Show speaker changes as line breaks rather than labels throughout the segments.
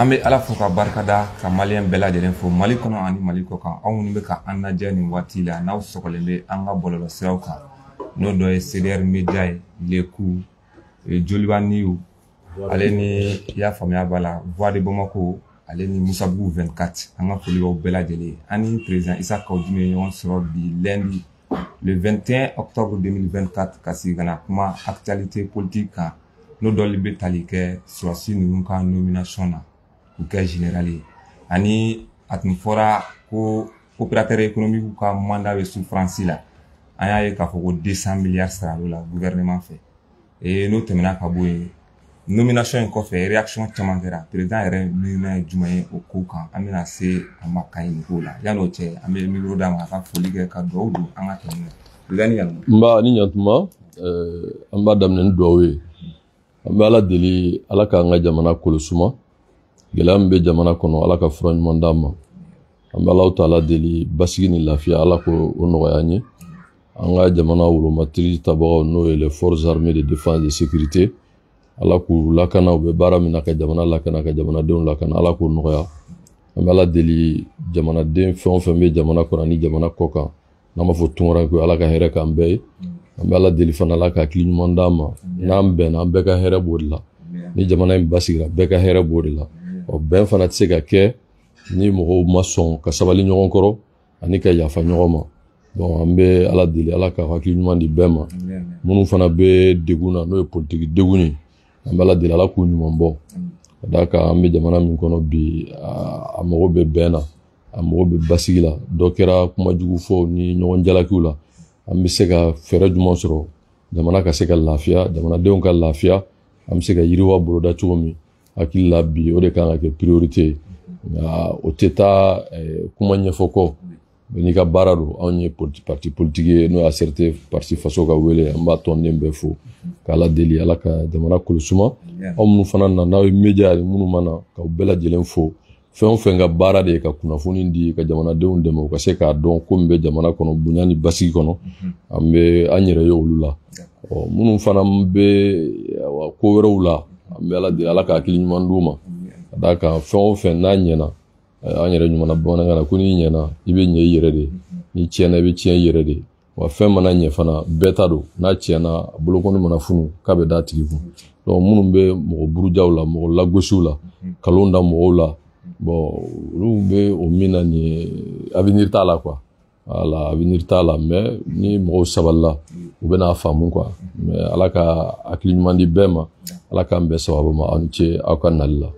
an bɛ ala fo ka barikada ka maliyɛn bɛɛ lajɛlen fo. Mali kɔnɔ ani mali kɔ kan aw minnu bɛ ka an lajɛ nin waati la n'aw sɔgɔlen bɛ an ka. Bɔlɔlɔsiraw kan n'o dɔ ye cdr media ye leku e joliba niw ale ni i y'a faamuya b'a la voix de bamako ale ni musabugu 24 an ka foli b'aw bɛɛ lajɛlen ani président isa kawudume ye ɲɔgɔn sɔrɔ bi lundi le 21 octobre 2024 ka sigi kana kuma actualité politique kan n'o dɔli bɛ tali kɛ sɔrɔsi ninnu ka nomination na. K'u kɛ général ye ani a tun fɔra ko opérateur économique ka mandat bɛ souffrance la. An y'a ye k'a fɔ ko 200 milliards saralo la gouvernement fɛ ee n'o tɛmɛna ka bɔ yen. Nomination in kɔfɛ réaction caman kɛra. Président yɛrɛ miirina ye jumɛn ye o ko kan? An bɛna se a ma ka ɲi ko la. Yan'o cɛ an bɛ micro d'a ma a ka foli kɛ ka dugawu don an ka tɛmɛ président ni yalima
n ni ɲantuma an b'a daminɛ ni dugawu ye. An bɛ ala deli ala k'an ka jamana kolosuma gɛlɛya min bɛ jamana kɔnɔ ala ka fura ɲuman d'an ma. An bɛ alaw taala deli basigi ni lafiya ala ko o nɔgɔya an ye. An ka jamana wolomatiri tabagaw n'o ye les forces armées de défense de sécurité. Ala k'u lakana u bɛ baara min na ka jamana lakana ka jamanadenw lakana ala k'o nɔgɔya. An bɛ ala deli jamanaden fɛn o fɛn bɛ jamana kɔnɔ ani jamana kɔ kan. N'an b'a fɔ tunkaran ko ala ka hɛrɛ k'an bɛɛ ye. An bɛ ala deli fana ala ka hakili ɲuman d'an ma. N'an bɛnna an bɛɛ ka hɛrɛ b'o de la. Ni jamana in basigira bɛɛ ka hɛrɛ b'o de la ɔ bɛn fana tɛ se ka kɛ ni mɔgɔw ma sɔn ka sabali ɲɔgɔn kɔrɔ ani ka yafa ɲɔgɔn ma. An bɛ ala deli ala ka hakili ɲuman di bɛɛ ma. Minnu fana bɛ degun na n'o ye politiki degun ye. An bɛ ala deli ala k'u ɲuman bɔ. Ka d'a kan an bɛ jamana min kɔnɔ bi a mago bɛ bɛn na a mago bɛ basigi la. Dɔ kɛra kuma jugu fɔ ni ɲɔgɔn jalakiw la. An bɛ se ka fɛɛrɛ jumɛn sɔrɔ? Jamana ka se ka lafiya jamanadenw ka lafiya. An bɛ se ka yiriwa boloda cogo min hakili la bi o de kan ka kɛ priorité ye. Nka o tɛ taa kuma ɲɛfɔ kɔ. N'i ka baara don anw ye parti politique ye n'o y'a CRT parti faso ka wele an b'a tɔnden bɛɛ fo. K'ala deli ala ka jamana kolosuma aw minnu fana na n'aw ye media ye minnu ma na k'aw bɛɛ lajɛlen fo. Fɛn o fɛn ka baara de ye ka kunnafoni di ka jamanadenw dɛmɛ. U ka se k'a dɔn ko min bɛ jamana kɔnɔ bonya ni basigi kɔnɔ. An bɛ an yɛrɛ ye olu la. Ɔ minnu fana bɛ ko wɛrɛw la an bɛ ala deli ala ka hakili ɲuman d'u ma ka d'a kan fɛn o fɛn n'a ɲɛna an yɛrɛ ɲuman na bamanankan na ko n'i ɲɛna i bɛ ɲɛ i yɛrɛ de n'i tiɲɛna i bɛ tiɲɛ i yɛrɛ de wa fɛn mana ɲɛ fana bɛɛ ta don n'a tiɲɛna bolokɔni mana funu. K'a bɛ d'a tigi kun donc minnu bɛ mɔgɔ burujaw la mɔgɔ lagosiw la kalon da mɔgɔw la bɔn olu bɛ o min na nin ye avenir t'a la quoi wala avenir t'a la mais ni mɔgɔw sabalila u bɛ n'a faamu quoi. Mais ala ka hakili ɲuman di bɛɛ ma. Ala k'an bɛɛ sababu ma aw ni ce aw ka nali la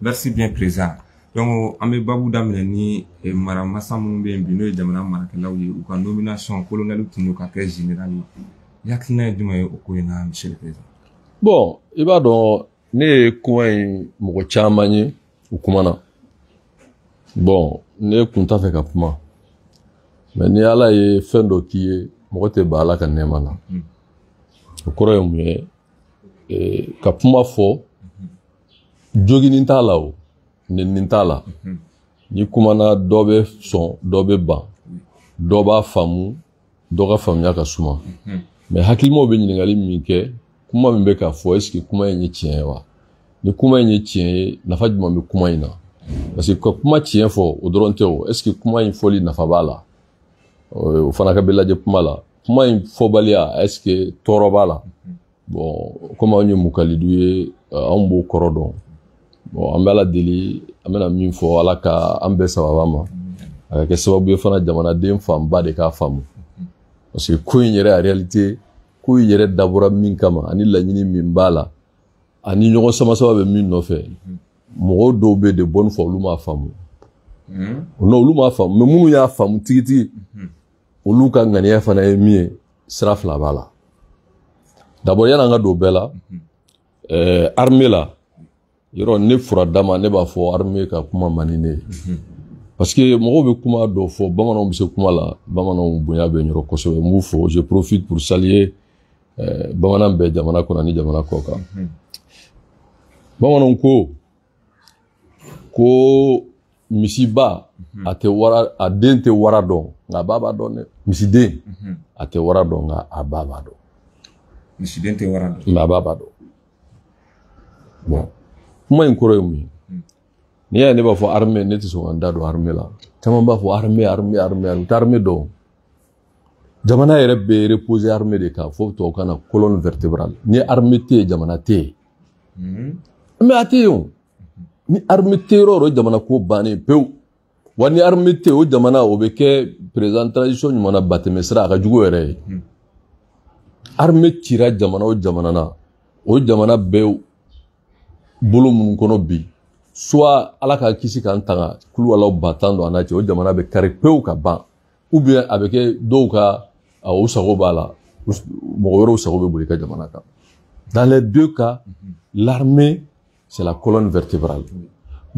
merci bien président. Donc an bɛ babu daminɛ ni maramasa minnu bɛ yen bi n'o ye jamana marakɛlaw ye u ka nomination colonel tun don ka kɛ général. Ye hakilina ye jumɛn ye o ko in na monsieur le président?
Bon i b'a dɔn ne ye kuma in mɔgɔ caman ye u kumana bon ne kun t'a fɛ ka kuma mais ni ala ye fɛn dɔ k'i ye mɔgɔ tɛ ba ala ka nɛɛma na. O kɔrɔ ye mun ye ka kuma fɔ joginin t'a la o neninin t'a la. Ni kumana dɔ bɛ sɔn dɔ bɛ ban. Dɔ b'a faamu dɔ ka faamuya ka suma. Mɛ hakilimaw bɛ ɲininkali min kɛ kuma min bɛ ka fɔ ɛseke kuma in ye tiɲɛ ye wa? Ni kuma in ye tiɲɛ ye nafa jumɛn bɛ kuma in na? Parce que ka kuma tiɲɛ fɔ o dɔrɔn tɛ o. Ɛseke kuma in fɔli nafa b'a la o fana ka bɛ lajɛ kuma la. Kuma in fɔbaliya est ce que tɔɔrɔ b'a la? Bon komi anw ye mukalidu ye anw b'o kɔrɔ dɔn. Bon an bɛ ala deli an bɛna min fɔ ala ka an bɛɛ sababa ma. A ka kɛ sababu ye fana jamanaden fanba de k'a faamu. Parce que ko in yɛrɛ a réalité ko in yɛrɛ dabɔra min kama ani laɲini min b'a la ani ɲɔgɔn sama sama bɛ min nɔfɛ mɔgɔw dɔw bɛ de bonne foi olu m'a faamu. Non olu m'a faamu. Mais minnu y'a faamu tigitigi olu ka ŋaniya fana ye min ye sira fila b'a la. Dabɔr yan'an ka don bɛɛ la ɛɛ armée la. Yɔrɔ ne fura dama ne b'a fɔ arme ka kuma man di ne ye. Parce que mɔgɔw bɛ kuma dɔ fɔ bamananw bɛ se kuma la bamananw bonya bɛ ɲɔrɔ kosɛbɛ. N b'u fɔ je profite pour saluer ɛɛ bamanan bɛɛ jamana kɔnɔ ani jamana kɔ kan. Bamananw ko ko misiba a tɛ wara a den tɛ wara dɔn nka a ba b'a dɔn dɛ. Misiden a tɛ wara dɔn nka a ba b'a dɔn.
Misiden tɛ wara dɔn.
Nka a ba b'a dɔn. Bon kuma in kɔrɔ ye mun ye? N'i y'a ye ne b'a fɔ armée ne tɛ sɔn ka n da don armée la. Caman b'a fɔ armée armée armée u tɛ armée dɔn. Jamana yɛrɛ bɛ reposer armée de kan fo tubabukan na colonne vertébrale. Ni armée tɛ yen jamana tɛ yen. Mais a tɛ yen o. Ni armée tɛ yɔrɔ o yɔrɔ jamana ko bannen pewu wa ni armée tɛ o jamana o bɛ kɛ président transition ɲuman na batɛmɛ sira a ka jugu yɛrɛ ye. Armée cira jamana o jamana na o jamana bɛ bolo minnu kɔnɔ bi soit ala ka kisi k'an tanga kuluwalaw ba tan don a n'a cɛ o jamana bɛ kari pewu ka ban. Ou bien a bɛ kɛ dɔw ka o sago b'a la mɔgɔ wɛrɛw sago bɛ boli ka jamana kan. Dans les deux cas l'armée c'est la colonne vertébrale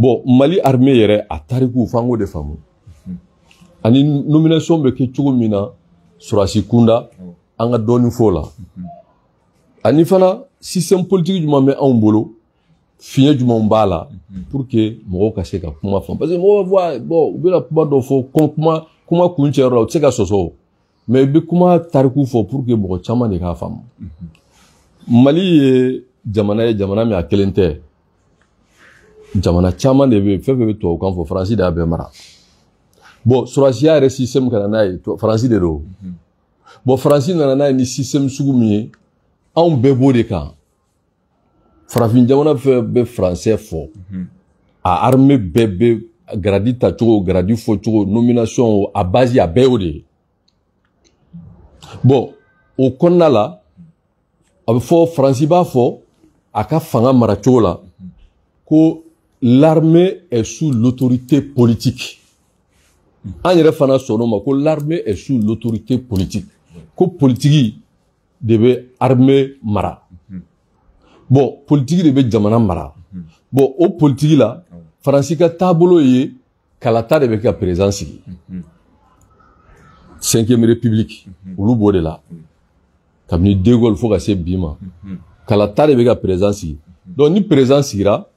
bon mali armée yɛrɛ a tariku f'an k'o de faamu. Ani nomination bɛ kɛ cogo min na surasi kunda an ka dɔɔnin fɔ o la. Ani fana système politique jumɛn bɛ anw bolo fiɲɛ jumɛnw b'a la pour que mɔgɔw ka se ka kuma faamu. Parce que mɔgɔw b'a fɔ bon u bɛna kuma dɔ fɔ kuma kuma kun cɛ yɔrɔ la u tɛ se ka sɔsɔ mais i bɛ kuma tariku fɔ pour que mɔgɔ caman de k'a faamu. Mali ye jamana ye jamana min a kelen tɛ jamana caman de bɛ yen fɛn fɛn bɛ tubabukan fɔ faransi de y'a bɛɛ mara. Bon surasiya yɛrɛ système ka na ye faransi de don. Bon faransi nana n'a ye ni système sugu min ye anw bɛɛ b'o de kan. Farafin jamana fɛn bɛ faransɛ fɔ. A armée bɛɛ bɛ garadi tacogo garadi fɔcogo nomination a base a bɛɛ y'o de ye. Bon o kɔnɔna la a bɛ fɔ faransi b'a fɔ a ka fanga maracogo la. Ko l'armée est sous l'autorité politique. An yɛrɛ fana sɔnn'o ma ko l'armée est sous l'autorité politique. Ko politiki de bɛ armée mara. Bon politiki de bɛ jamana mara. Bon o politiki la faransi ka taabolo ye kalata de bɛ ka président sigi. Cinquième république olu b'o de la. Kabini de Gaulle fo ka se bi ma. Kalata de bɛ ka président sigi. Donc ni président sigira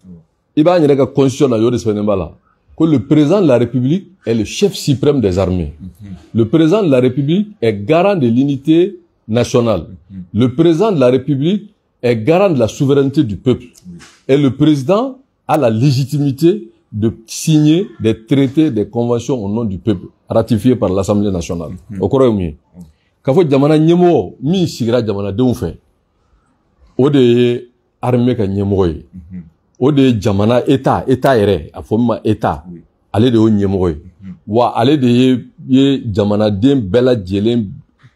i b'a yɛrɛ ka constitution na y'o de sɛbɛnnen b'a la que le président de la République est le chef suprême des armées. Le président de la République est garant de l'unité nationale. Le président de la République est garant de la souveraineté du peuple. Et le président a la légitimité de signer des traités, des conventions au nom du peuple, ratifiés par l'Assemblée nationale. Au kɔrɔ ye mun ye k'a fɔ jamana ɲɛmɔgɔ min sigira jamanadenw fɛ o de ye armée ka ɲɛmɔgɔ ye o de ye jamana état état yɛrɛ a fɔ min ma état. Ale de y'o ɲɛmɔgɔ ye. Wa ale de ye ye jamanaden bɛɛ lajɛlen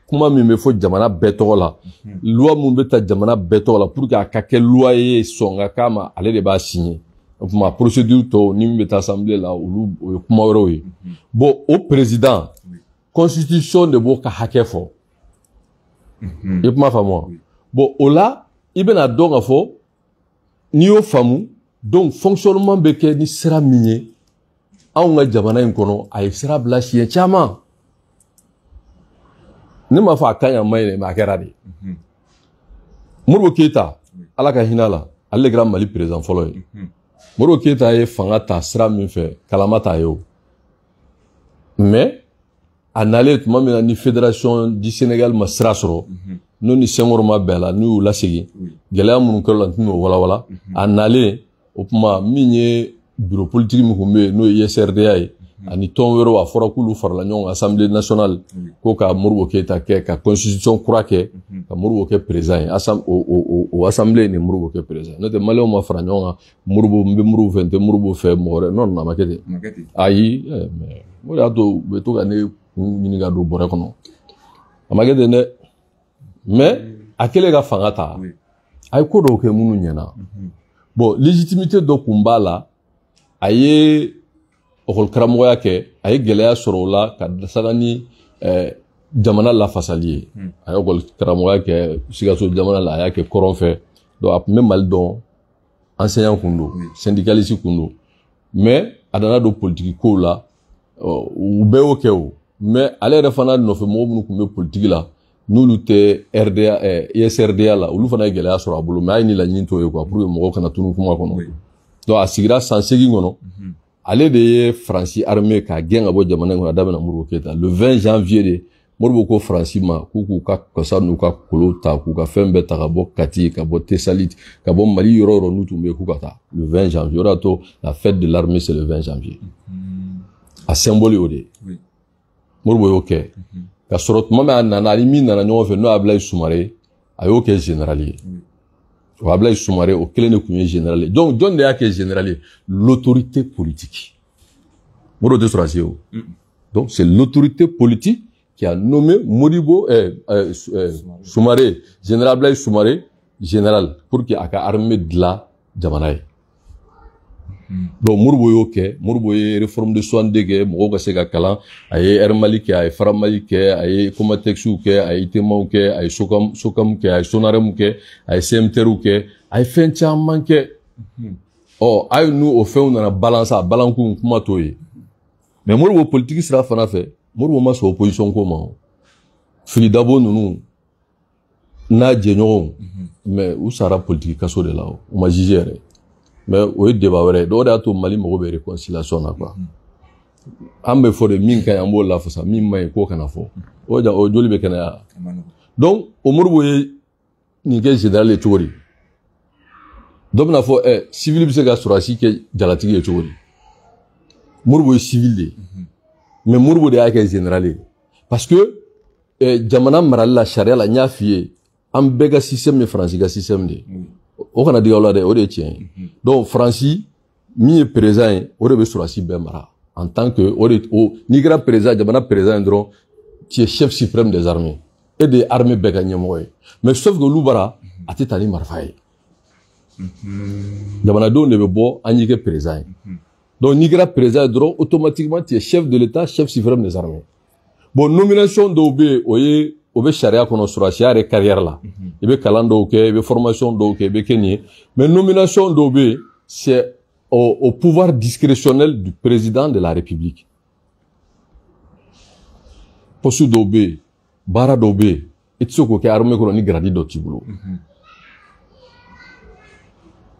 kuma min bɛ fɔ jamana bɛɛ tɔgɔ la. Loi min bɛ ta jamana bɛɛ tɔgɔ la pour que a ka kɛ loi ye sɔn ka k'a ma ale de b'a signer o tuma procédure tɔw ni min bɛ taa assemblée la olu o ye kuma wɛrɛw ye. Bon o président constitution de b'o ka hakɛ fɔ. I kuma faamu wa? Bon o la i bɛna dɔn ka fɔ n'i y'o faamu donc fonctionnement bɛ kɛ ni sira min ye anw ka jamana in kɔnɔ a ye sira bila siɲɛ caman. Ne m'a fɔ a ka ɲi a ma ɲi dɛ mais a kɛra de. Moribo keyita ala ka hinɛ la ale de kɛra mali président fɔlɔ ye. Moribo keyita ye fanga ta sira min fɛ kalama t'a ye o. Mais a nalen tuma min na ni fédération du sénégal ma sira sɔrɔ n'o ni sɛnkɔrɔ ma bɛn a la n'u y'u lasegin. Gɛlɛya minnu kɛra la n tɛn'o walawala. A nalen o kuma min ye buro politiki min kun be yen n'o ye ISRDA ye. Ani tɔn wɛrɛw a fɔra k'olu farala ɲɔgɔn kan assemblée nationale ko ka moribo keyita kɛ ka constitution kura kɛ ka moribo kɛ président ye. O o- o assemblée ni moribo kɛ président. N'o tɛ maliyɛnw ma fara ɲɔgɔn kan. Moribo n be moribo fɛ n tɛ moribo fɛ mɔgɔ wɛrɛ non non a ma kɛ ten. Ayi eh, o de y'a to u bɛ to ka ne kun ɲini ka don bɔrɛ kɔnɔ. A ma kɛ ten dɛ. Mais a kɛlen ka fanga ta. A ye ko dɔw kɛ minnu ɲɛna bon légitimité dɔ kun b'a la a ye ɔkɔli karamɔgɔya kɛ a ye gɛlɛya sɔrɔ o la ka saga ni eh, jamana lafasali ye. A ye ɔkɔli karamɔgɔya kɛ sikaso jamana la a y'a kɛ kɔrɔn fɛ. Donc a tun bɛ mali dɔn enseignant kun don syndicaliste kun don mais a nana don politiki kow la ɔ, u bɛɛ y'o kɛ o. Mais ale yɛrɛ fana nɔfɛ mɔgɔ minnu tun bɛ politiki la n'olu tɛ RDA ISRDA la olu fana ye gɛlɛya sɔrɔ a bolo. Mais a ye ni laɲini t'o ye quoi pour que mɔgɔw kana tunu kuma kɔnɔ.
Oui.
donc a sigira san segin kɔnɔ. Ale de ye faransi armée k'a gɛn ka bɔ jamana in kɔnɔ. A daminɛ moribo keyita le 20 janvier de moribo ko faransi ma k'u k'u ka kasa n'u ka kolo ta k'u ka fɛn bɛɛ ta ka bɔ kati ka bɔ tesalit ka bɔ mali yɔrɔ yɔrɔ n'u tun bɛ k'u ka taa. Le 20 janvier. O de y'a to la fête de l'armée c'est le 20 janvier. A symbole y'o de. Ye
Oui.
moribo y'o kɛ ka sɔrɔ tuma min a nana ani min nana ɲɔgɔn fɛ n'o ye abulayi sumare a y'o kɛ général. Ye o abulayi sumare o kelen de tun ye général. Ye donc jɔn de y'a kɛ général ye l'autorité politique. Moribo tɛ sɔrɔsi ye o donc c'est l'autorité politique qui a nommé Modibo euh, euh, euh, Soumaré, général Blaise Soumaré, général, pour qu'il ait une armée de la jamana ye. Donc Moribo y'o kɛ, Moribo ye réforme de soixante kɛ, mɔgɔw ka se ka kalan, a ye Air Mali kɛ, a ye Fara Mali kɛ, a ye Comatexiw kɛ, a ye Itemaw kɛ, a ye Sokam Sokam kɛ, a ye Sonarem kɛ, a ye CMTRw kɛ, a ye fɛn caman kɛ. Ɔ hali n'o fɛnw nana balance a balankun kuma t'o ye. Mais Moribo politique sira fana fɛ, Moribo ma sɔn opposition ko ma o. Fili dabo ninnu n'a jɛɲɔgɔnw mais u sara politique kaso de la o u ma juge yɛrɛ o ye débat wɛrɛ ye donc o de y'a to Mali mago bɛ réconciliation na quoi an bɛ fɔ de min ka ɲi an b'o lafasa min man ɲi k'o kana fɔ o ja o joli bɛ kɛnɛya
a ma nɔgɔn
donc o Moribo ye nin kɛ général ye cogo di dɔ bɛna fɔ ɛ civil bɛ se ka sɔrɔdasi kɛ jalatigi ye cogo di Moribo ye civil de. Ye mais Moribo de y'a kɛ général ye parce que eh, jamana marali la sariya la n y'a f'i ye an bɛɛ ka système ye faransi ka système de. Ye o kana diga o la dɛ o de ye tiɲɛ ye. Donc faransi min ye président ye o de bɛ sɔrɔdasi bɛɛ mara. En tant que o de o n'i kɛra président jamana président ye dɔrɔn tu es chef suprême des armées. E de ye armée bɛɛ ka ɲɛmɔgɔ ye. Mais sauf que olu bara a tɛ taa ni marifa ye. Jamanadenw de bɛ bɔ an y'i kɛ président ye. Donc n'i kɛra président ye dɔrɔn automatiquement tu es chef de l'état chef suprême des armées. Bon nomination dɔw bɛ yen o ye o bɛ sariya kɔnɔ sɔrɔdasiya yɛrɛ carrière la. I bɛ kalan dɔw kɛ i bɛ formation dɔw kɛ i bɛ kɛ nin ye. Mais nomination dɔw bɛ yen c'est au, au pouvoir discrétionnel du président de la république. Poste dɔw bɛ yen baara dɔw bɛ yen i tɛ se k'o kɛ armée kɔnɔ ni gradi dɔ t'i bolo.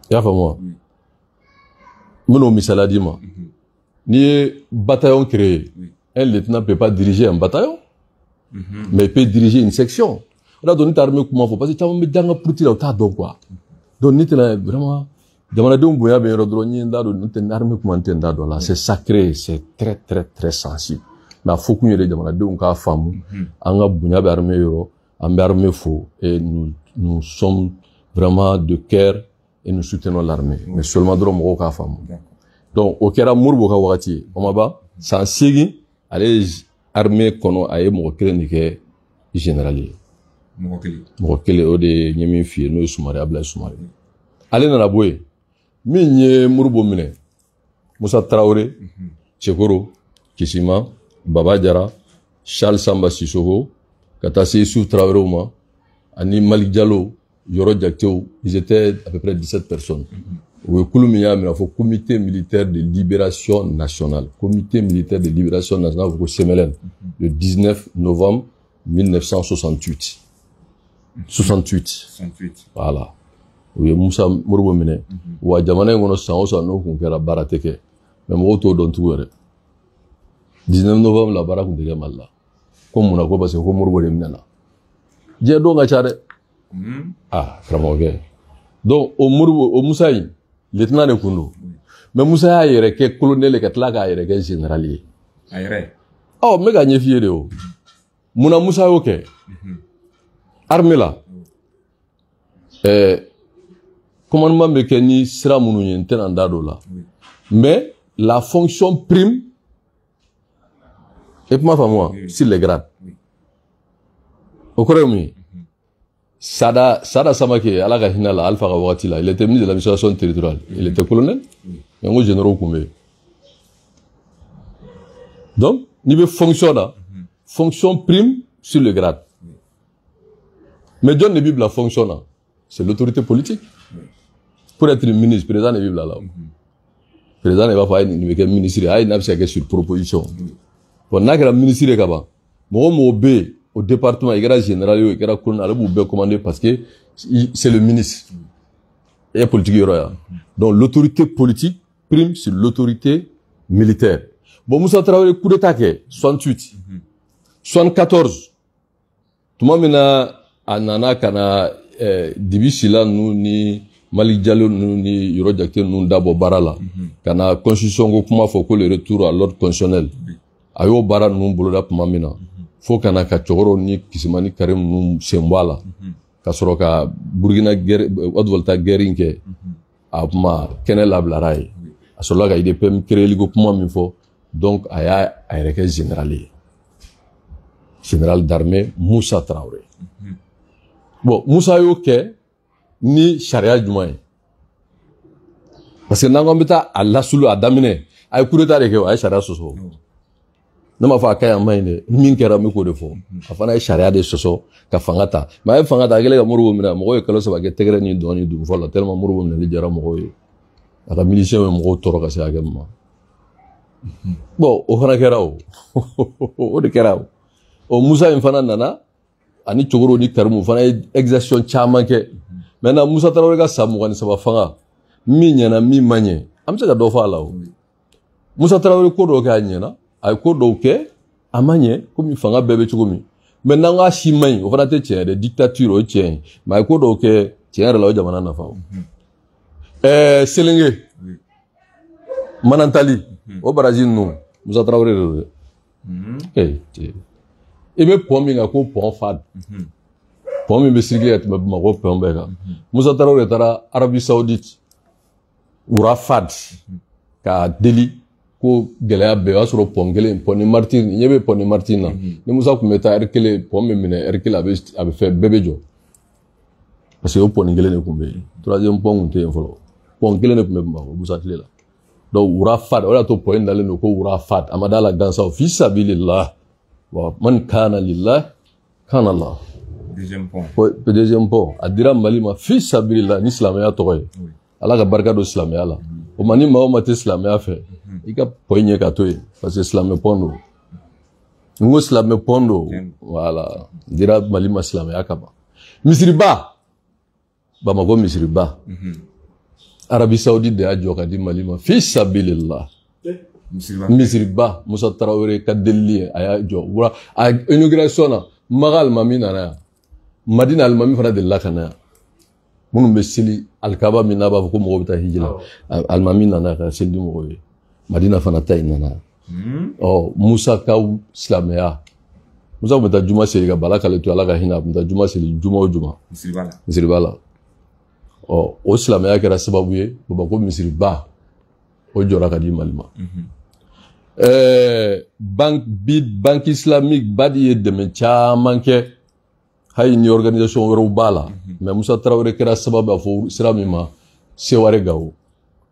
I y'a faamu wa? N bɛn'o misaliya d'i ma. N'i ye bataillon créé un lieutenant peut pas diriger un bataillon mais il peut diriger une section. O de y'a to ne tɛ armée kuma fɔ parce que caman bɛ danga puruti la u t'a dɔn quoi. Donc ni tɛna vraiment jamanadenw bonya bɛ yɔrɔ dɔrɔn n ye n da don n tɛ ni armée kuma n tɛ n da dɔn la c'est sacré c'est très très très sensible. Mais a fɔ kun ye de jamanadenw k'a faamu an ka bonya bɛ armée yɔrɔ an bɛ fo et nous nous sommes vraiment de cœur et nous soutenons l'armée. Mais seulement dɔrɔn mɔgɔw k'a faamu donc o kɛra moribo ka wagati ye o ma ban san seegin ale ye armée kɔnɔ a ye mɔgɔ kelen de kɛ général ye.
Mɔgɔ kelen.
Mɔgɔ kelen o de ye ye min f'i ye n'o ye sumare abulayi sumare ale nana bɔ yen. Min ye moribo minɛ musa tarawele cɛkoro kisima baba jara charles samba sisoko ka taa se yusuf tarawelew ma ani malik jalo yɔrɔ jatew ils étaient à peu près 17 personnes u ye kulu min y'a minɛ fɔ comité militaire de libération nationale. Comité militaire de libération nationale fɔ ko cmln le 19 novembre 1968 68
68
voilà. U ye musa moribo minɛ. Wa jamana in kɔnɔ san o san n'o kun kɛra baara tɛ kɛ. Mɛ mɔgɔw t'o dɔn tugun yɛrɛ. 19 novembre la baara kun tɛ kɛ mali la. Ko mun na ko parce que ko moribo de minɛna. Diɲɛ don ka ca dɛ. Ah karamɔgɔkɛ. Donc o moribo o musa in lieutenant de kun don mɛ musa y'a yɛrɛ kɛ colonel ye ka tila k'a yɛrɛ kɛ général ye.
A yɛrɛ
ɔ n bɛ ka ɲɛf'i ye de o. Munna musa y'o kɛ armée la. Ɛɛ commandement bɛ kɛ ni sira minnu ye n tɛna n da don o la mais la fonction prime e kuma faamu wa sur les grades. O kɔrɔ ye mun ye sada sada samake ala ka hinɛ la alifa ka wagati la il était ministre de l'administration territoriale. Il était colonel? Mais ko généraux donc n'i bɛ fonction fonction prime sur le grade. Mais jɔn de b'i bila fonction na c'est l'autorité politique. Pour être ministre président de b'i président de b'a fɔ a ye nin bɛ kɛ ministre ye a ye kɛ sur proposition. Bon n'a kɛra ministre ye ka ban mɔgɔ au département i kɛra général ye o i kɛra colonel ale b'u bɛɛ commander parce que il- c'est le ministre. I ye politique yɔrɔ yan donc l'autorité politique prime sur l'autorité militaire. Bon musa tarawele coup d'état kɛ 68 74 tuma min na a nana ka na eh, dibi sila ninnu ni mali jalo ninnu ni yɔrɔ jakite ninnu dabɔ baara la ka na constitution ko kuma fɔ ko le retour à l'ordre constitutionnel. A y'o baara ninnu boloda tuma min na fo ka na ka cɛkɔrɔw ni kisimani kari ninnu sen bɔ a la ka sɔrɔ ka burukina gɛrɛ wadvolta gɛri kɛ a kuma kɛnɛ labilara ye. A sɔrɔla ka idpm créeliko kuma min fɔ donc a y'a a yɛrɛ kɛ général ye. Général d'armée Moussa Traoré. Bon Moussa y'o kɛ ni sariya jumɛn ye? Parce que n'an ko an bɛ taa a lasulu a daminɛ a ye coup d'état de kɛ a ye sariya sɔsɔ ne m'a fɔ a ka ɲi a ma ɲi dɛ. Min kɛra n bɛ k'o de fɔ. A fana ye sariya de sɔsɔ ka fanga ta. Mɛ a ye fanga ta a kɛlen ka Moribo minɛ. Mɔgɔw ye kalo saba kɛ tɛgɛrɛ ni dɔn dugu fɔlɔ la. Tellement Moribo minɛli diyara mɔgɔw ye. A ka milisiyɛn ye mɔgɔw tɔɔrɔ ka se hakɛ min ma. Bɔn o fana kɛra o. O de kɛra o. O musa in fana nana. Ani cogoro ni karimu fana ye exercition caman kɛ. Maintenant musa tarawele ka san mugan ni saba fanga. Min ɲɛna min ma ɲɛ. An bɛ se ka dɔ fɔ a la o. Musa tarawele ko dɔ kɛ a ɲɛna a ye ko dɔw kɛ a ma ɲɛ komi fanga bɛɛ bɛ cogo min mɛ n'an k'a si man ɲi o fana tɛ tiɲɛ dɛ dictature o ye tiɲɛ ye mɛ a ye ko dɔw kɛ tiɲɛ yɛrɛ la o jamana nafa o ɛɛ selenge manantali o baraji ninnu musa tarawele de don dɛ ee cɛ i bɛ pɔn min kan ko pɔn fa pɔn min bɛ sirikile ka tɛmɛ bamakɔ pɔn bɛɛ kan musa tarawele taara arabi saudite wura fad k'a deli ko gɛlɛya bɛɛ o y'a sɔrɔ pɔn kelen pɔn ni martin ɲɛ bɛ pɔn ni martin na ni musa tun bɛ taa ɛri kelen pɔn bɛ minɛ ɛri kelen a bɛ a bɛ fɛn bɛɛ bɛ jɔ. Parce que o pɔn kelen de tun bɛ yen. Troisième pɔn tun tɛ yen fɔlɔ. Pɔn kelen de tun bɛ bamakɔ musa tile la. Donc wura fad o de y'a to pɔn in dalen don ko wura fad. A ma d'a la gansan fi sabilillah. Wa man kana lillah kana la
deuxième
o deuxième pɔn a dira mali ma fi sabilillah ni silamɛya tɔgɔ ye. Ala ka barika don silamɛya la. O ma ni maa o ma tɛ silamɛya fɛ i ka pɔn ɲɛ ka to yen parce que silamɛ pɔn don n ko silamɛ pɔn wala dira mali ma silamɛya kama misiriba bamako misiriba arabi saudi de y'a jɔ ka di mali ma fi sabilillah.
Misiriba
misiriba musa tarawele ka delili ye a y'a jɔ wura a inauguration na maga alimami nana yan madina alimami fana delila ka na yan minnu bɛ seli alikaba min n'a b'a fɔ ko mɔgɔw bɛ taa hijira alimami nana ka seli di mɔgɔw ye madina fana ta in nana ɔ musa ka silamɛya musa tun bɛ taa juma seli ka bala k'ale to ala ka hinɛ a tun bɛ taa juma seli juma o juma.
Misiriba la
ɔ o silamɛya kɛra sababu ye babako misiriba. O jɔra ka di mali ma ɛɛ bank bi banque islamique badi ye dɛmɛ caman kɛ hali ni organisation wɛrɛw b'a la mɛ musa tarawele kɛra sababu a fɔ sira min ma seware gawo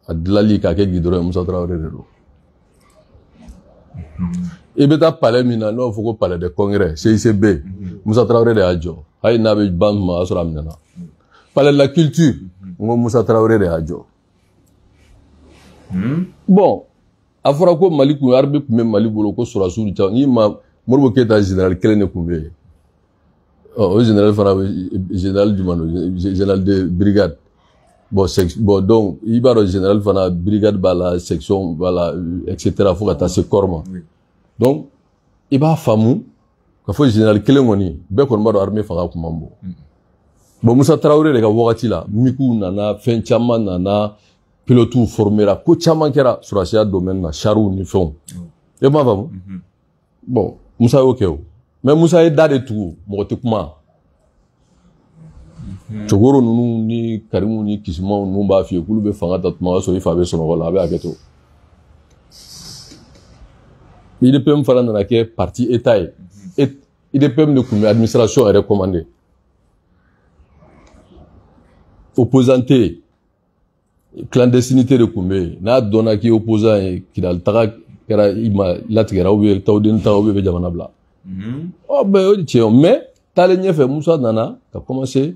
a dilali k'a kɛ gidɔrɔn ye musa tarawele de don i bɛ taa palais min na n'o fɔ ko palais de congrès CICB musa tarawele de y'a jɔ hali n'a bɛ ban tuma o y'a sɔrɔ a minɛna palais de la culture n ko musa tarawele de y'a jɔ bon a fɔra ko mali kun arme tun bɛ mali bolo ko sɔrɔsiw caman n'i ma moribo keyita général kelen de tun bɛ yen ɔ o général fana bɛ général jumɛn don général de brigade bon bon donc i b'a dɔn général fana brigade b'a la section b'a la et cetera fo ka taa se corps ma
Oui.
donc i b'a faamu ka fɔ général kelen kɔni bɛɛ kɔni b'a dɔn armée fanga kun man bon bon musa tarawele de ka wagati la mikiw nana fɛn caman nana pilotuw formera ko caman kɛra surasiya domaine na chariw ni fɛnw e m'a faamu bon musa y'o kɛ o mais musa ye da de tugu mɔgɔ tɛ kuma cogoro ninnu ni karimu ni kisimaw ninnu b'a f'i ye k'olu bɛ fanga ta tuma o y'a sɔrɔ i fa bɛ sunɔgɔ la a bɛ hakɛ to idpm fana nana kɛ parti état ye Et- idpm de tun bɛ administration yɛrɛ commandé opposant tɛ yen clandestinité de tun bɛ yen n'a dɔnna k'i opposant ye kidali taga kɛra i ma latigɛra ou bien tawuden taga i bɛ jamana bila ɔ bɛɛ o de tiɲɛ mais taalen ɲɛfɛ musa nana ka commencer ka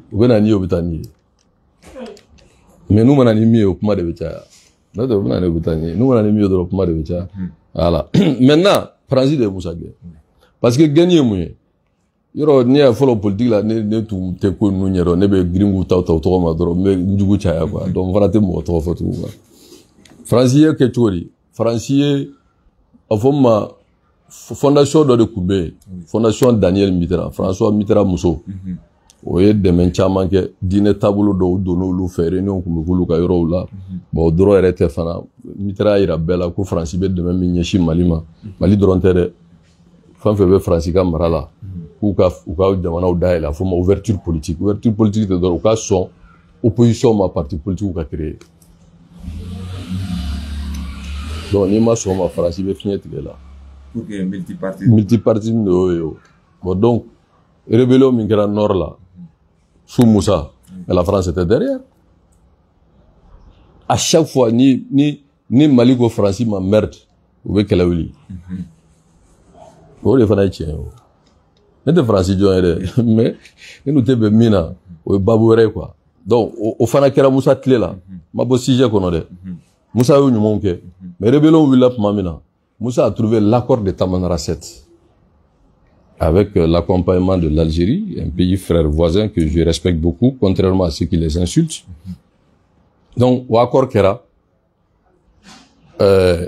u bɛ na ni ye u bɛ taa ni ye mais n'u mana ni min ye o kuma de bɛ caya n'o tɛ u bɛ na ni u bɛ taa ni ye n'u mana ni min ye dɔrɔn kuma de bɛ caya voilà. Maintenant faransi de ye musa gɛn parce que gɛnni ye mun ye yɔrɔ n'i y'a fɔlɔ politique la ne ne tun tɛ ko ninnu ɲɛdɔn ne bɛ girin k'u ta u tɔgɔ ma dɔrɔn n bɛ n jugu caya quoi. Donc n fana tɛ mɔgɔ tɔgɔ fɔ tugun quoi. Faransi ye kɛ cogo di faransi ye a fɔ min ma fondation dɔ de tun bɛ yen fondation daniel mitterrand. François mitterrand muso o ye dɛmɛ caman kɛ. Diinɛ taabolo dɔw donna olu fɛ réunion tun bɛ k'olu ka yɔrɔw la. Bon o dɔrɔn yɛrɛ tɛ fana mitterrand y'a yira bɛɛ la ko faransi bɛ dɛmɛ min ɲɛsin mali ma. Mali dɔrɔn tɛ dɛ. Fɛn fɛn bɛ faransi ka mara la. K'u ka u ka jamanaw dayɛlɛ a fɔ ma ouverture politique. Ouverture politique tɛ dɔrɔn u ka sɔn opposition ma parti politique ka créer. Donc n'i ma sɔn o ma faransi bɛ fiɲɛ tigɛ la.
Pour que multiparti
multipartisme de y'o ye o. Bon donc rébellion min kɛra nord la sous Moussa. Mais la France était derrière. À chaque fois ni ni ni Mali ko faransi ma merde u bɛ kɛlɛ wuli o de fana ye tiɲɛ ye o ne tɛ faransi jɔn ye dɛ mais ne n'u tɛ bɛn min na o ye babu wɛrɛ ye quoi donc o, o fana kɛra Musa tile la n ma bɔ sujet kɔnɔ dɛ Musa y'o ɲumanw kɛ mais rébellion wulila tuma min na Moussa a trouvé l'accord de Tamanrasset 7 avec euh, l'accompagnement de l'Algérie, un pays frère voisin que je respecte beaucoup, contrairement à ceux qui les insultent. Donc, au accord Kera, euh,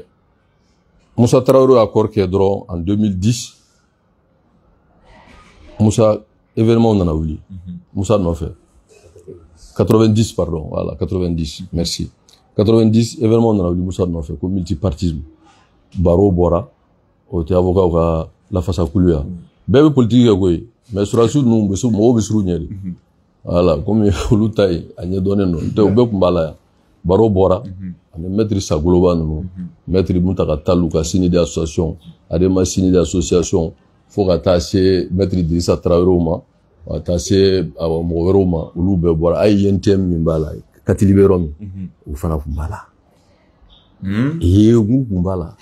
Moussa Traoré accord droit en 2010, Moussa, événement on en a oublié. Moussa n'a fait. 90, pardon, voilà, 90, merci. 90, événement on en a oublié, Moussa n'a fait, comme multipartisme. Baro Bora, tɛ avocat ka lafasa kulu ya bɛɛ bɛ politiki kɛ koyi. Mɛ surasi ninnu bɛ mɔgɔw bɛ siru ɲɛ de. Wala komi olu ta ye a ɲɛdɔnnen don. Tɛ u bɛɛ tun b'a la yan. Baro bɔra. Ani mɛtiri sagoloba ninnu. Mɛtiri mutaka talu ka sini de association adema sini de association fo ka taa se mɛtiri dirisa tarawelew ma. Ka taa se mɔgɔ wɛrɛw ma. Olu bɛɛ bɔra. A ye yɛntɛn min b'a la. Katili bɛ yɔrɔ min. O fana tun b'a la. Ee n kun b'a la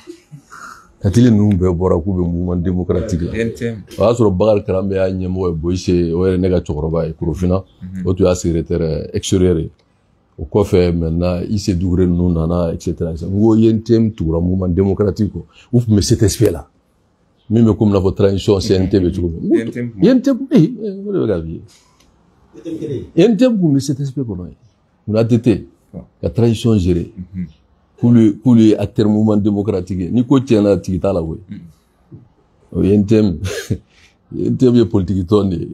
katili ninnu bɛɛ bɔra k'u bɛ mouvement démocratique la.
NTM
o y'a sɔrɔ bakari karambe y'a ɲɛmɔgɔ ye boyise o yɛrɛ ne ka cɛkɔrɔba ye korofina o tun y'a secrétaire extérieur ye. O kɔfɛ maintenant ise dugure ninnu nana etc etc. n ko yntm tugura mouvement démocratique kɔ u tun bɛ ctsp la. Min bɛ komi n'a fɔ transition cnt bɛ cogo min.
NTM
yntm ee o de bɛ ka f'i ye. Yntm tun bɛ ctsp kɔnɔ ye. Mun ATT ka transition gérer k'ulu k'ulu ye acteur mouvement démocratique. Ye ni ko tiɲɛna tigi t'a la koyi o ye NTM NTM ye politiki tɔn de ye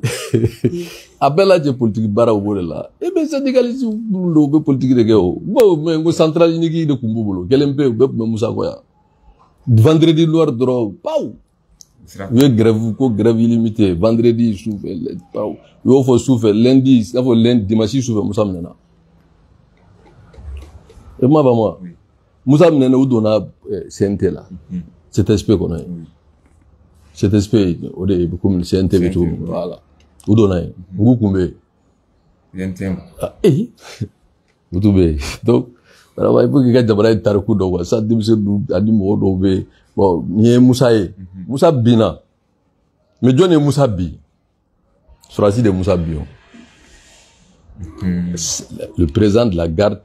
a bɛɛ lajɛ politiki baaraw b'o de la e bɛ syndicaliste minnu don u bɛ politiki de kɛ o bon mais n ko central unique de tun b'u bolo? Kelen pe u bɛɛ tun bɛ Musa kɔ yan vendredi noir dɔrɔn pawu
sira
u ye grève ko grève illimité vendredi sufɛ lɛ- pawu u y'o fɔ sufɛ lundi i n'a fɔ lundi dimanche sufɛ Musa minɛna e ma faamu wa
Oui.
Musa minɛna u donna CNT la CTSP kɔnɔ yen CTSP o de komi CNT bɛ cogo min voilà. U donna yen ngu kun bɛ yen ah, eh. Bɛ donc vraiment il faut k'i ka jamana in tariku dɔn quoi. Sa denmisɛnnin ninnu ani mɔgɔ dɔw bɛ yen bon nin ye Musa ye Musa binna mais jɔn ye Musa bin Surasi de Musa bin o le président de la garde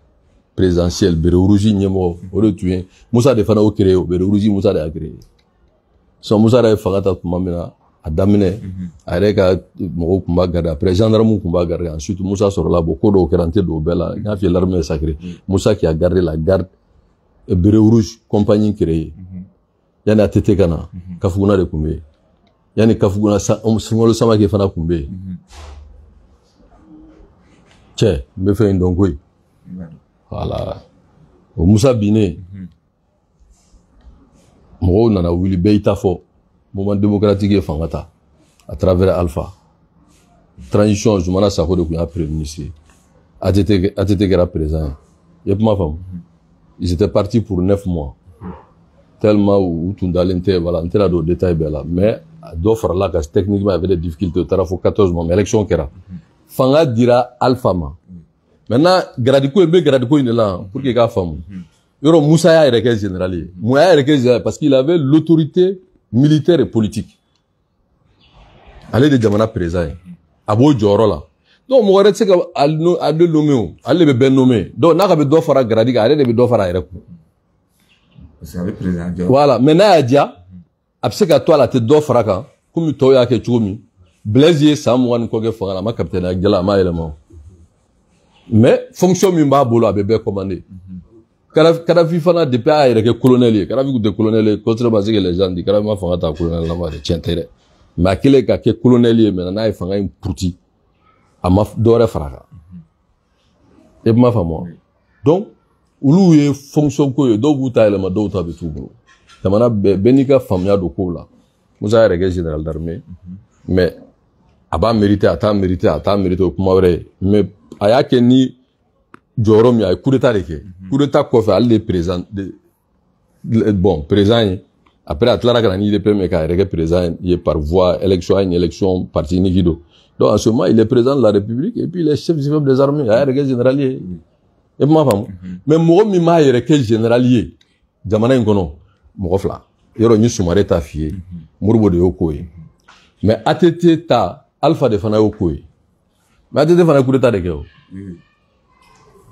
présidentielle bere rouge ɲɛmɔgɔ o de tun ye Musa de fana y'o créé o Musa de y'a créé. Musa yɛrɛ ye fanga ta tuma min na a daminɛ a yɛrɛ ka mɔgɔw tun b'a après gendarme tun b'a ensuite Musa sɔrɔla bon. Ko dɔw kɛra n tɛ don o bɛɛ la. N y'a f'i ye l'armée est sacrée. Musa qui a gardé la garde euh, bere rouge compagnie créée. Yanni ATT ka na Kafuguna de tun bɛ yen yanni Kafuguna Sunkalo Samake fana tun bɛ yen cɛ n bɛ fɛn in dɔn koyi voilà. O musa binnen mɔgɔw nana wuli bɛɛ y'i ta fɔ mouvement démocratique ye fanga ta à travers alpha. Transition zumana sako de tun y'a premier ministre. Ye ATT ATT kɛra président ye i ye kuma faamu ils étaient partis pour neuf mois. Tellement u tun dalen tɛ voilà n tɛna don détail bɛɛ la mais dɔ farala kan techniquement il y avait des difficultés u taara fo 14 mois mais élection kɛra fanga dira alpha ma maintenant garadiko in bɛ garadiko in de la pour k'a faamu yɔrɔ musa y'a yɛrɛ kɛ général y'a yɛrɛ kɛ général parce qu'il avait l'autorité militaire et politique. Ale de jamana a jɔyɔrɔ la donc mɔgɔ wɛrɛ tɛ se ka ale no- ale nommé o ale de bɛ bɛɛ nommé donc n'a ka bɛ dɔ fara garadi kan ale de bɛ dɔ fara a yɛrɛ kun
parce que a bɛ président jɔ
voilà. Mais n'a y'a diya a bɛ se ka to a la a tɛ dɔ fara kan komi tɔw y'a kɛ cogo min blaise ye san mugan ni kɔ kɛ fanga la a ma a yɛlɛma o mais fonction min b'a bolo a bɛ bɛɛ commandé. Kadhafi fana depuis a yɛrɛ kɛ colonel ye Kadhafi tun tɛ colonel ye contrairement à ce que les gens disent Kadhafi ma fanga ta colonel lama de tiɲɛ tɛ dɛ mais a kɛlen ka kɛ colonel ye maintenant n'a ye fanga in puruti a ma dɔ wɛrɛ fara a kan. E bɛ ma faamu wa? Donc olu ye fonction ko ye dɔw b'u ta yɛlɛma dɔw ta bɛ t'u bolo. Jamana bɛɛ bɛɛ n'i ka faamuya don kow la. Musa yɛrɛ kɛ général d'armée. Mais a b'a mérité a t'a mérité a t'a mérité o kuma wɛrɛ ye. Mais a y'a kɛ ni jɔyɔrɔ min a ye d'état de kɛ. Coup d'état kɔfɛ ale de président bon président ye après a tilara ka na ni IDP mais k'a yɛrɛ kɛ président ye par voie élection a ye nin élection parti unique don donc en ce moment il est président de la république et puis il est chef suprême des armées. A yɛrɛ kɛ général ye e ma faamu mais mɔgɔ min m'a yɛrɛ kɛ général ye jamana in kɔnɔ mɔgɔ fila. Yɔrɔ n ye sumare ta f'i ye. Moribo de y'o ko ye. Mais ATT ta alpha de fana y'o ko ye mais ATT fana ye coup d'état de kɛ o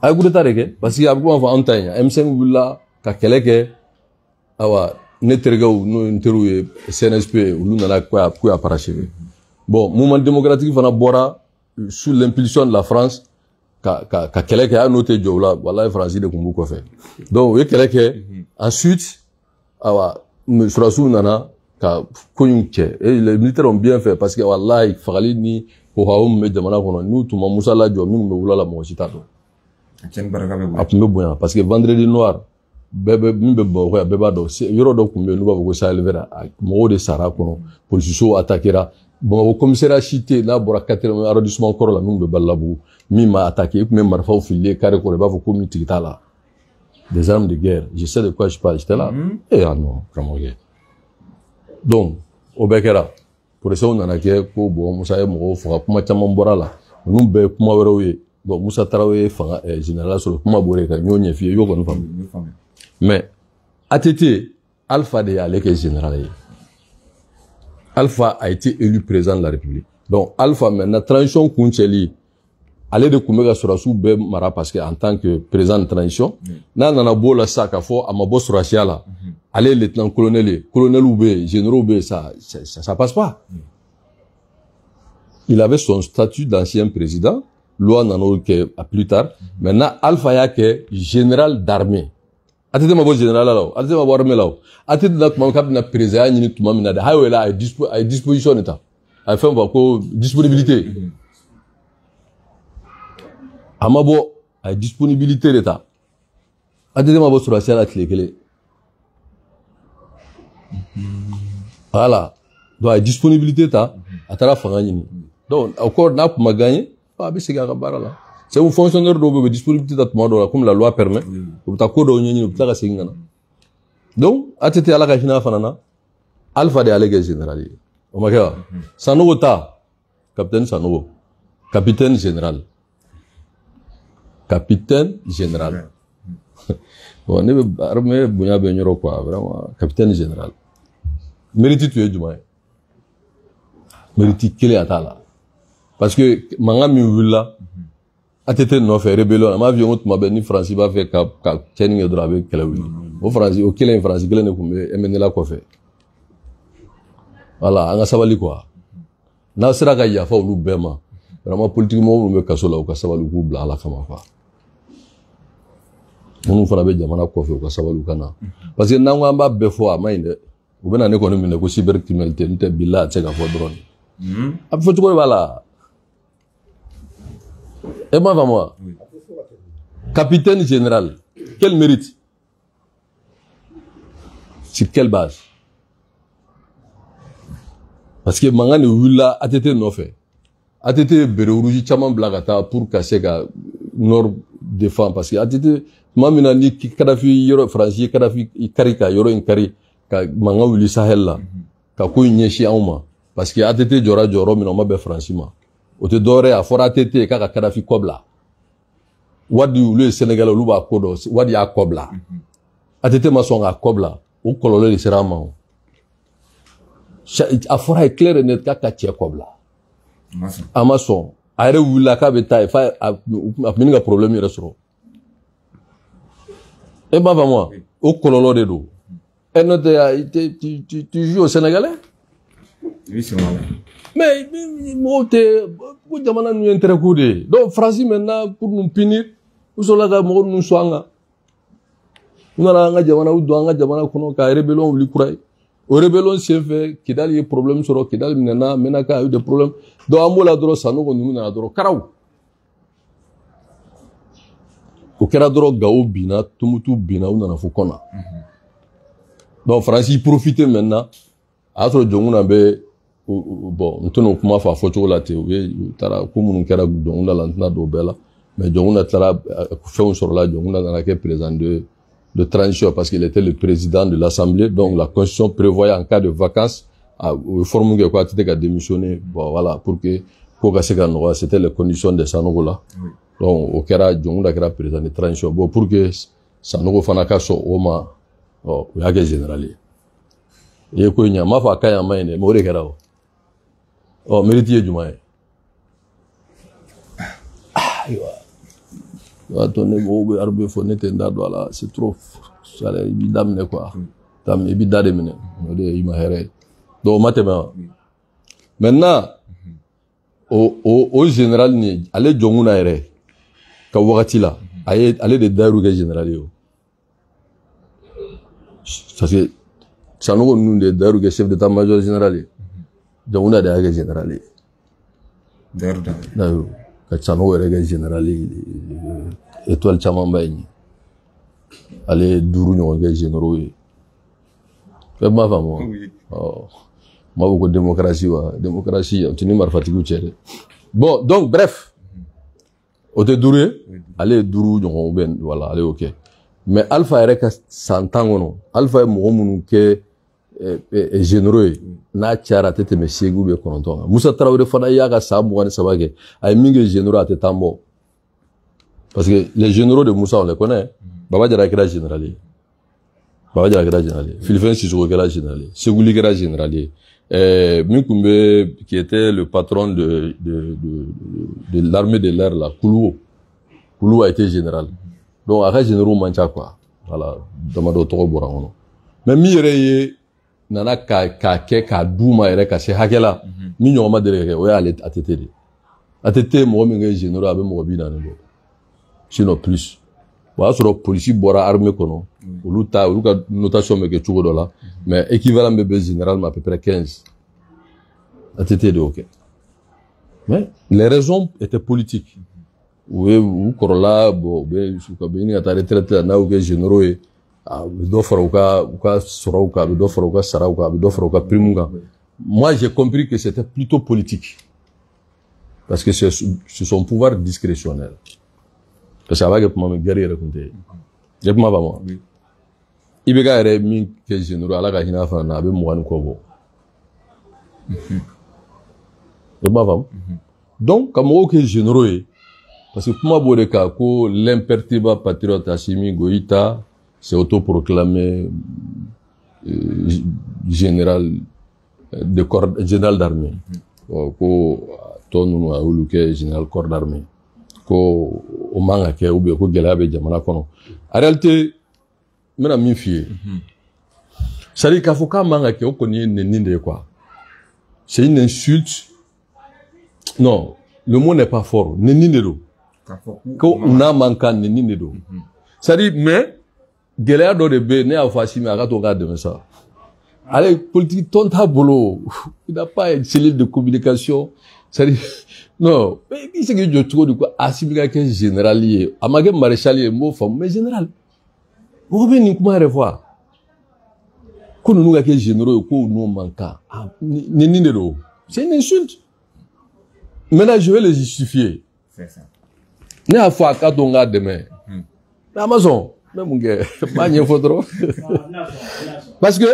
a ye coup d'état de kɛ parce que a bɛ kuma fɔ anw ta in yan M5 wulila ka kɛlɛ kɛ awa ne terikɛw n'o ye n teriw ye CNSP olu nana ko y'a ko y'a parachever bon mouvement démocratique fana bɔra sous l'impulsion de la France ka ka ka kɛlɛ kɛ hali n'o tɛ jɔ o la walayi faransi de tun b'u kɔfɛ donc u ye kɛlɛ kɛ ensuite surasiw nana ka ko in cɛ et les militaires ont bien fait parce que walayi fagali ni hohawo min bɛ jamana kɔnɔ n'u tun ma musa lajɔ min tun bɛ wula la mɔgɔ si t'a dɔn
a cɛnni barika bɛ
a
bonya
tun bɛ bonya parce que vendredi noir bɛɛ bɛ min bɛ bamakɔ yan bɛɛ b'a dɔn Se- yɔrɔ dɔ tun bɛ yen n'u b'a fɔ ko sahel vert a- mɔgɔw de sara a kɔnɔ polisisow attaquera bamakɔ commissariat si tɛ yen n'a bɔra quatrième arrondissement kɔrɔ la min bɛ balabugu min ma attaqué i tun bɛ marifaw fililen carré kɔrɔ i b'a fɔ ko min tigi t'a la des armes de guerre. Je sais de quoi je parle j'étais là. Eh ah non karamɔgɔkɛ donc o bɛɛ kɛra polisiw nana kɛ ko bon musa ye mɔgɔw faga. Kuma caman bɔra la. Ninnu bɛɛ ye kuma wɛrɛw ye. Bon musa taaraw ye fanga général sɔrɔ. Kuma b'o de kan. N y'o ɲɛf'i ye. I y'o kɔni faamu. Mais ATT Alpha de y'ale kɛ général ye. Alpha a été élu président de la République. Donc Alpha maintenant transition kun cɛli ale de tun bɛ ka sɔrɔsiw bɛɛ mara parce que en tant que président de transition n'a nana b'o la sisan k'a fɔ a ma bɔ sɔrɔsiya la ale ye lieutenant colonel ye colonelw bɛ yen généraux bɛ yen ça, ça, passe pas. Il avait son statut d'ancien président loi nana o kɛ à plus tard. Maintenant Alpha y'a kɛ général d'armée. ATT ma bɔ général la o ATT ma bɔ armée la o. ATT na tuma min k'a bɛna président ya ɲini tuma min na hali o a ye disposition de ta. A ye fɛn fɔ ko disponibilité a ma bɔ a ye disponibilité de ta. ATT ma bɔ sɔrɔsiya la tile kelen. Voilà. Donc a ye disponibilité ta. A taara fanga ɲini. Donc o kɔrɔ n'a tun ma gagné a bɛ segin a ka baara la. C'est un fonctionnaire dɔw bɛ yen u bɛ disponibilité ta tuma dɔw la. Comme la loi permet u bɛ taa ko dɔw ɲɛɲini u bɛ tila ka segin ka na. Donc ATT ala ka hinɛ a fana na. Alpha de y'ale kɛ général ye. O ma kɛ wa? Sanogo ta. Capitaine Sanogo. Capitaine général capitaine général. Bon ne bɛ armée bonya bɛ n yɔrɔ quoi vraiment capitaine général. Mérite tun ye jumɛn ye mérite kelen a t'a la parce que mankan min wulila ATT nɔfɛ rébellion. A m'a f'i ye ko tuma bɛɛ ni faransi b'a fɛ ka ka tiɲɛni kɛ dɔrɔn a bɛ kɛlɛ wuli o faransi o kelen faransi kelen de tun bɛ MNLA kɔfɛ voilà an ka sabali quoi? N'a sera ka yafa olu bɛɛ ma. Vraiment politique mɔgɔw minnu bɛ kaso la u ka sabali u k'u bila ala kama quoi minnu fana bɛ jamana kɔfɛ u ka sabali ka na. Parce que n'an ko an b'a bɛɛ fɔ a ma ɲi dɛ. U bɛ na ne kɔni minɛ ko cybercriminalité n tɛ bila a tɛ se ka fɔ dɔrɔn. A bɛ fɔ cogo de b'a la. E m'a faamu wa? Capitaine général quel mérite? Sur quelle base? Parce que mankan de wulila ATT nɔfɛ. ATT ye bere rouge caman bila ka taa pour ka se ka nord défend. Parce que ATT tuma min na ni kadafi yɔrɔ faransi ye kadafi kari ka yɔrɔ in kari ka mankan wuli sahɛli la ka ko in ɲɛsin anw ma parce que att jɔra jɔyɔrɔ min na o ma bɛn faransi ma o tɛ dɔwɛrɛ ye a fɔra att k'a ka kadafi kɔbila wadi olu ye sɛnɛgɛlɛ olu b'a ko dɔn wadi y'a kɔbila att ma sɔn k'a kɔbila o kɔlɔlɔ de sera an ma o a fɔra ye clair et net k'a ka cɛ kɔbila a ma sɔn a yɛrɛ wulila k'a bɛ taa ye f'a a tun bɛ ɲini ka problème yɛrɛ sɔrɔ e b'a faamu wa o kɔlɔlɔ de don ɛ n'o tɛ a- i tɛ tu tu tu joues au sénégalais
i bɛ sɔn a la
mais mɔgɔw tɛ ko jamana ninnu ye ko de ye donc faransi maintenant pour nous punir u sɔrɔla ka mɔgɔ ninnu sɔn an kan u nana an ka jamana u don an ka jamana kɔnɔ ka rébellion wuli kura ye o rébellion senfɛ kidali ye problème sɔrɔ kidali minɛna menaka a eu des problèmes donc an b'o la dɔrɔn sanogo ninnu nana dɔrɔn karaw o kɛra dɔrɔn gawo binna tumutu binna u nana fo kɔna donc faransi profite maintenant. A y'a sɔrɔ jɔnkuna bɛ bon n tɛna o kuma fɔ a fɔcogo la ten. U ye u taara ko minnu kɛra jɔnkuna la n tɛna don o bɛɛ la. Mais jɔnkuna taara fɛnw sɔrɔla jɔnkuna nana kɛ président de de transition parce qu'il était le président de l'Assemblée. Donc la constitution prévoyait en cas de vacances a o ye forme kɛ ko a tɛ se démissionner. Bon voilà pour que ko ka se ka nɔgɔya. C'était les conditions de Sanogo la
Oui.
O kɛra jɔnkuna kɛra président de transition bon pour que Sanogo fana ka sɔn o ma ɔ o y'a kɛ général. Ye i ye ko in ɲɛ n m'a fɔ a ka ɲi a ma ɲi dɛ mais o de kɛra o ɔ mérite ye jumɛn ye ayiwa o y'a to ne mɔgɔw bɛ arabe fɔ ne tɛ n da don a la c'est trop sale i b'i da minɛ quoi. I b'i da de minɛ o de ye i ma hɛrɛ ye donc o ma tɛmɛ wa maintenant o o o général nin ale jɔnkuna yɛrɛ ka wagati la a ye ale de dayiru kɛ général ye o parce que sanogo ninnu de dayiru kɛ chef d'état major général ye de y'a kɛ général ye
dayiru da
dayiru ka sanogo yɛrɛ kɛ général ye étoile camanba ye ɲɛ ale ye duuru ɲɔgɔn kɛ généraux ye bɛɛ m'a faamu wa
Oui.
ɔ m'a fɔ ko démocratie wa démocratie o tɛ ni marifatigiw cɛ dɛ bon donc bref o tɛ duuru ye? Ale ye duuru ɲɔgɔn voilà ale y'o kɛ. Mais alpha yɛrɛ ka san tan kɔnɔ alpha ye mɔgɔ minnu kɛ généraux ye. N'a cayara a tɛ tɛmɛ ou bien kɔnɔntɔn kan. Musa tarawele fana y'a ka san mugan ni saba kɛ. A ye min kɛ généraux a tɛ tan bɔ. Parce que les généraux de musa on les connaît baba jara kɛra général ye baba kɛra général ye kɛra général ye kɛra général ye euh, bɛ qui était le patron de de de, de, l'armée de l'air là Kuluwo Kuluwo a été général. Donc a ka généraux man ca quoi. Voilà n kɔnɔ mais yɛrɛ ye nana ka k'a kɛ k'a d'u ma yɛrɛ ka se hakɛ la. Min ɲɔgɔn ma deli ka kɛ o y'ale ATT de ye. ATT ye mɔgɔ min kɛ généraux a bɛ mɔgɔ bi naani bɔ. Sinon plus. O y'a sɔrɔ polisi bɔra armée kɔnɔ olu ta olu notation bɛ kɛ cogo dɔ la mais équivalent bɛ bɛn général ma à peu près 15 ATT de y'o kɛ mais les raisons étaient politiques u ye u kɔrɔla bon u bɛ u bɛ ɲini ka taa retraite la n'a y'u kɛ généraux ye a bɛ dɔ fara u ka u ka sɔrɔw kan a bɛ dɔ fara u ka saraw kan a bɛ dɔ fara u ka prime kan moi j'ai compris que c'était plutôt politique parce que c'est son pouvoir discrétionnel parce que a b'a kɛ tuma min guerre yɛrɛ tun tɛ yen i kuma
Oui.
IBK yɛrɛ ye min kɛ généraux ala ka hinɛ fana na a bɛ mugan ni kɔ bɔ. I kuma faamu? Donc ka mɔgɔw kɛ généraux ye parce que kuma b'o de kan ko l'impertible patriote Assimi Goïta s'est autoproclamé euh, général euh, de corps général d'armée. Ɔ, ko tɔ ninnu a y'olu kɛ général corps d'armée. Ko o man ka kɛ ou bien ko gɛlɛya bɛ jamana kɔnɔ. En réalité n bɛna min f'i ye c'est à dire k'a fɔ k'a man ka kɛ o kɔni ye nɛni de ye quoi? C'est une insulte. Non le mot n'est pas fort. Nɛni de don ko n'a man kan nɛni de don c'est à dire mais gɛlɛya dɔ de bɛ yen ne y'a fɔ a si min a ka to k'a dɛmɛ sa ale politique tɔn t'a bolo il n'a pas une cellule de communication. C'est à dire non. I bɛ se k'i jɔ cogo di ko Asimi ka kɛ général ye a ma kɛ maréchal ye n b'o faamu mais général mɔgɔ bɛ nin kuma yɛrɛ fɔ a ko ninnu ka kɛ généraux ye ko n'o man kan ni ni. Nin de don c'est une insulte. Maintenant je vais le justifier.
C'est ça.
Ne y'a fɔ a k'a to n k'a dɛmɛ mais a ma sɔn n bɛ mun kɛ n b'a ɲɛfɔ dɔrɔn parce que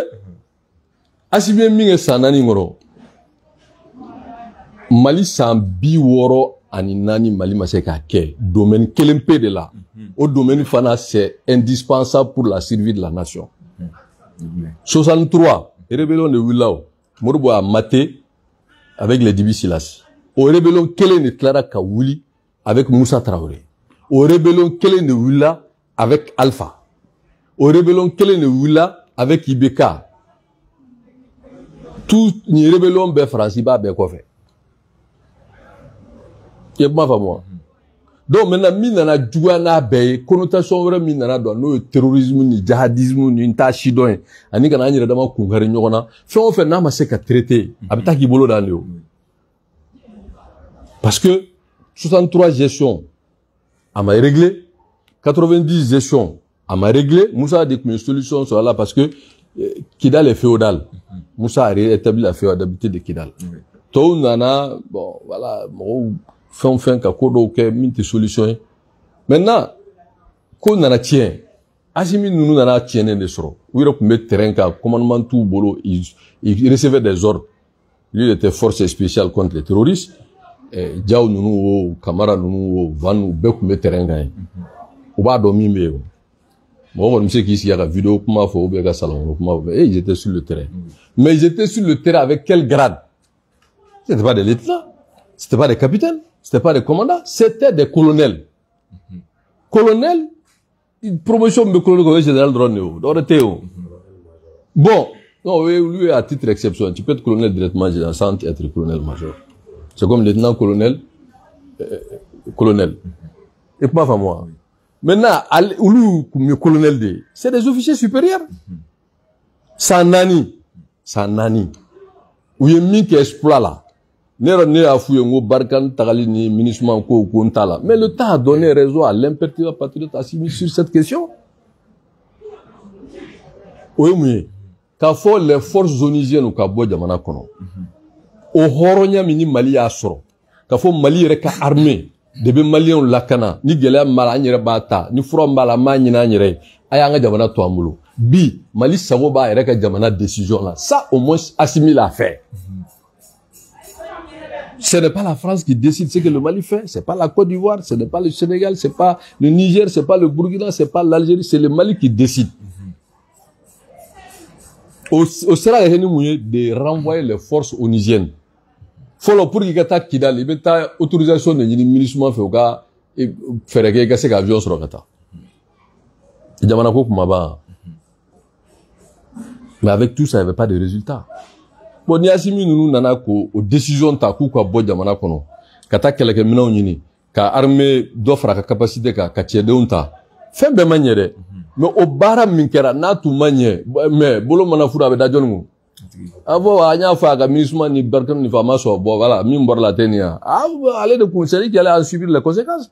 Asimi ye min kɛ san naani kɔrɔ mali san bi wɔɔrɔ ani naani mali ma se k'a kɛ domaine kelen pe de la o domaine fana c'est indispensable pour la survie de la nation 63 rébellion de wulila o Moribo a maté avec les Dibi Silas. Au rébellion, kelen de Clara Kawouli avec Moussa Traoré. Au rébellion, kelen de Willa avec Alpha. Au rébellion, kelen de Willa avec Ibeka. Tout ni rébellion be France ba be ko fait. Y'a pas moi. donc maintenant min nana juguya n'a bɛɛ ye connotation wɛrɛ min nana don n'o ye terrorisme ni jihadisme ni n t'a si dɔn ye ani kana an yɛrɛ dama kunkari ɲɔgɔn na fɛn o fɛn n'a ma se ka traité. A bɛ taa k'i bolo dan de o parce que 63 gestion a ma réglé. 90 gestion a ma réglé. Moussa de tun ye solution a la parce que euh, Kidal est féodal. Moussa a rétabli la féodalité de Kidal. Tɔw nana bon voilà fɛn o fɛn ka ko dɔw kɛ min tɛ solution ye. Maintenant ko nana tiɲɛ. Asimi ninnu nana tiɲɛnen de sɔrɔ. U yɛrɛ tun bɛ terrain kan commandement t'u bolo ils, ils recevaient des ordres. Lui était force spéciale contre les terroristes. Eh, jaw ninnu o kamara ninnu o van u bɛɛ tun bɛ terrain kan ye. U b'a dɔn min bɛ yen mɔgɔ kɔni bɛ se k'i sigi ka vidéo kuma fɔ ou bien ka salon kɔnɔ kuma fɔ. Eh ils étaient sur le terrain. Mais ils étaient sur le terrain avec quel grade? C'était pas des lieutenants c'était pas des capitaines c'était pas des commandants, c'était des colonels. Colonel, promotion de colonel comme général drone, Bon, non, lui, à titre exceptionnel, tu peux être colonel directement général sans être colonel major. C'est comme lieutenant colonel, euh, colonel. Et pas moi. Maintenant, lui, colonel de, c'est des officiers supérieurs. Sans nani. Sans nani. Où il y a mis exploit là. La. Mais le temps a donné raison à l'impertinent patriote Assimi sur cette question. O ye mun ye? K'a fɔ les forces onisiennes ka bɔ jamana kɔnɔ. O hɔrɔnya min mali y'a sɔrɔ k'a mali yɛrɛ ka armée de bɛ maliyɛnw lakana ni gɛlɛya la yɛrɛ b'a ta ni fura b'a la an b'a ɲini an yɛrɛ ye. Bi mali sago b'a yɛrɛ décision la. Ça au moins Assimi l'a fait Ce n'est pas la France qui décide ce que le Mali fait, c'est pas la Côte d'Ivoire, ce n'est pas le Sénégal, c'est pas le Niger, c'est pas le Burkina, c'est pas l'Algérie, c'est le Mali qui décide. Au, au sera de renvoyer les forces onisiennes. Fɔlɔ pour que i ka taa Kidali i bɛ taa autorisation de ɲini MINUSMA fɛ u ka fɛɛrɛ kɛ i ka se ka avion sɔrɔ ka taa. Jamana ko kumaba. Mais avec tout ça, il n'y avait pas de résultat. Bon ni asimi ninnu nana ko o décision ta k'u ka bɔ jamana kɔnɔ ka taa kɛlɛkɛminɛnw ɲini ka armée dɔ fara ka capacité kan ka cɛdenw ta. Fɛn bɛɛ ma ɲɛ dɛ. Mais o baara min kɛra n'a tun ma ɲɛ mais bolo mana furu a bɛ da jɔnni kun a fɔ an y'a fɔ a ka MINUSMA ni barikɛn ni faama sɔrɔ. Bon voilà min bɔra la tɛ nin yan. Ah ale de kun c'est lui qui allait en subir les conséquences.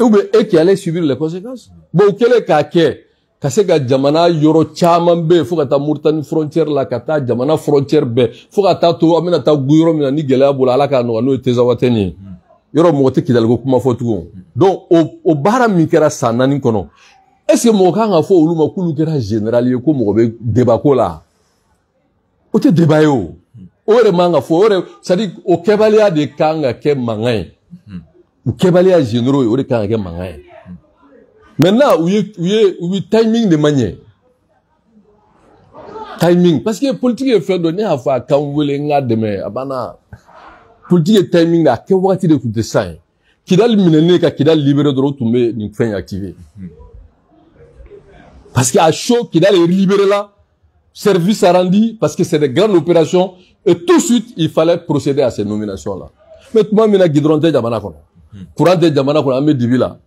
Ou bien e qui allait subir les conséquences. Bon o kɛlen k'a kɛ ka se ka jamana yɔrɔ caman bɛ yen fo ka taa muritani frontière la ka taa jamana frontière bɛɛ. Fo ka taa to an bɛna taa gu yɔrɔ min na ni gɛlɛya bolo ala k'a nɔgɔya n'o ye tezawatɛni ye. Yɔrɔ mɔgɔ tɛ kidaliko kuma fɔ tugun. Donc o o baara min kɛra san naani kɔnɔ est ce que mɔgɔ kan ka fɔ olu ma k'olu kɛra général ye ko mɔgɔ bɛ débat ko la? O tɛ débat ye o. O yɛrɛ man ka fɔ o yɛrɛ c'est à dire o kɛbaliya de kan ka kɛ mankan ye. U kɛbaliya généraux ye o de kan ka kɛ mankan ye maintenant u ye u ye u ye timing de man ɲɛ timing. Parce que politique ye fɛn dɔ ne y'a fɔ a kan wele n k'a dɛmɛ a banna politique ye timing de a kɛ wagati de tun tɛ san ye kidali minɛnen ka kidali libéré dɔrɔn o tun bɛ nin fɛn in activé parce que a chaud kidali est libéré là service a rendu parce que c'est des grandes opérations et tout de suite il fallait procéder à ces nominations là mais tuma min na gidɔrɔn tɛ jamana kɔnɔ courant tɛ jamana an bɛ dibi la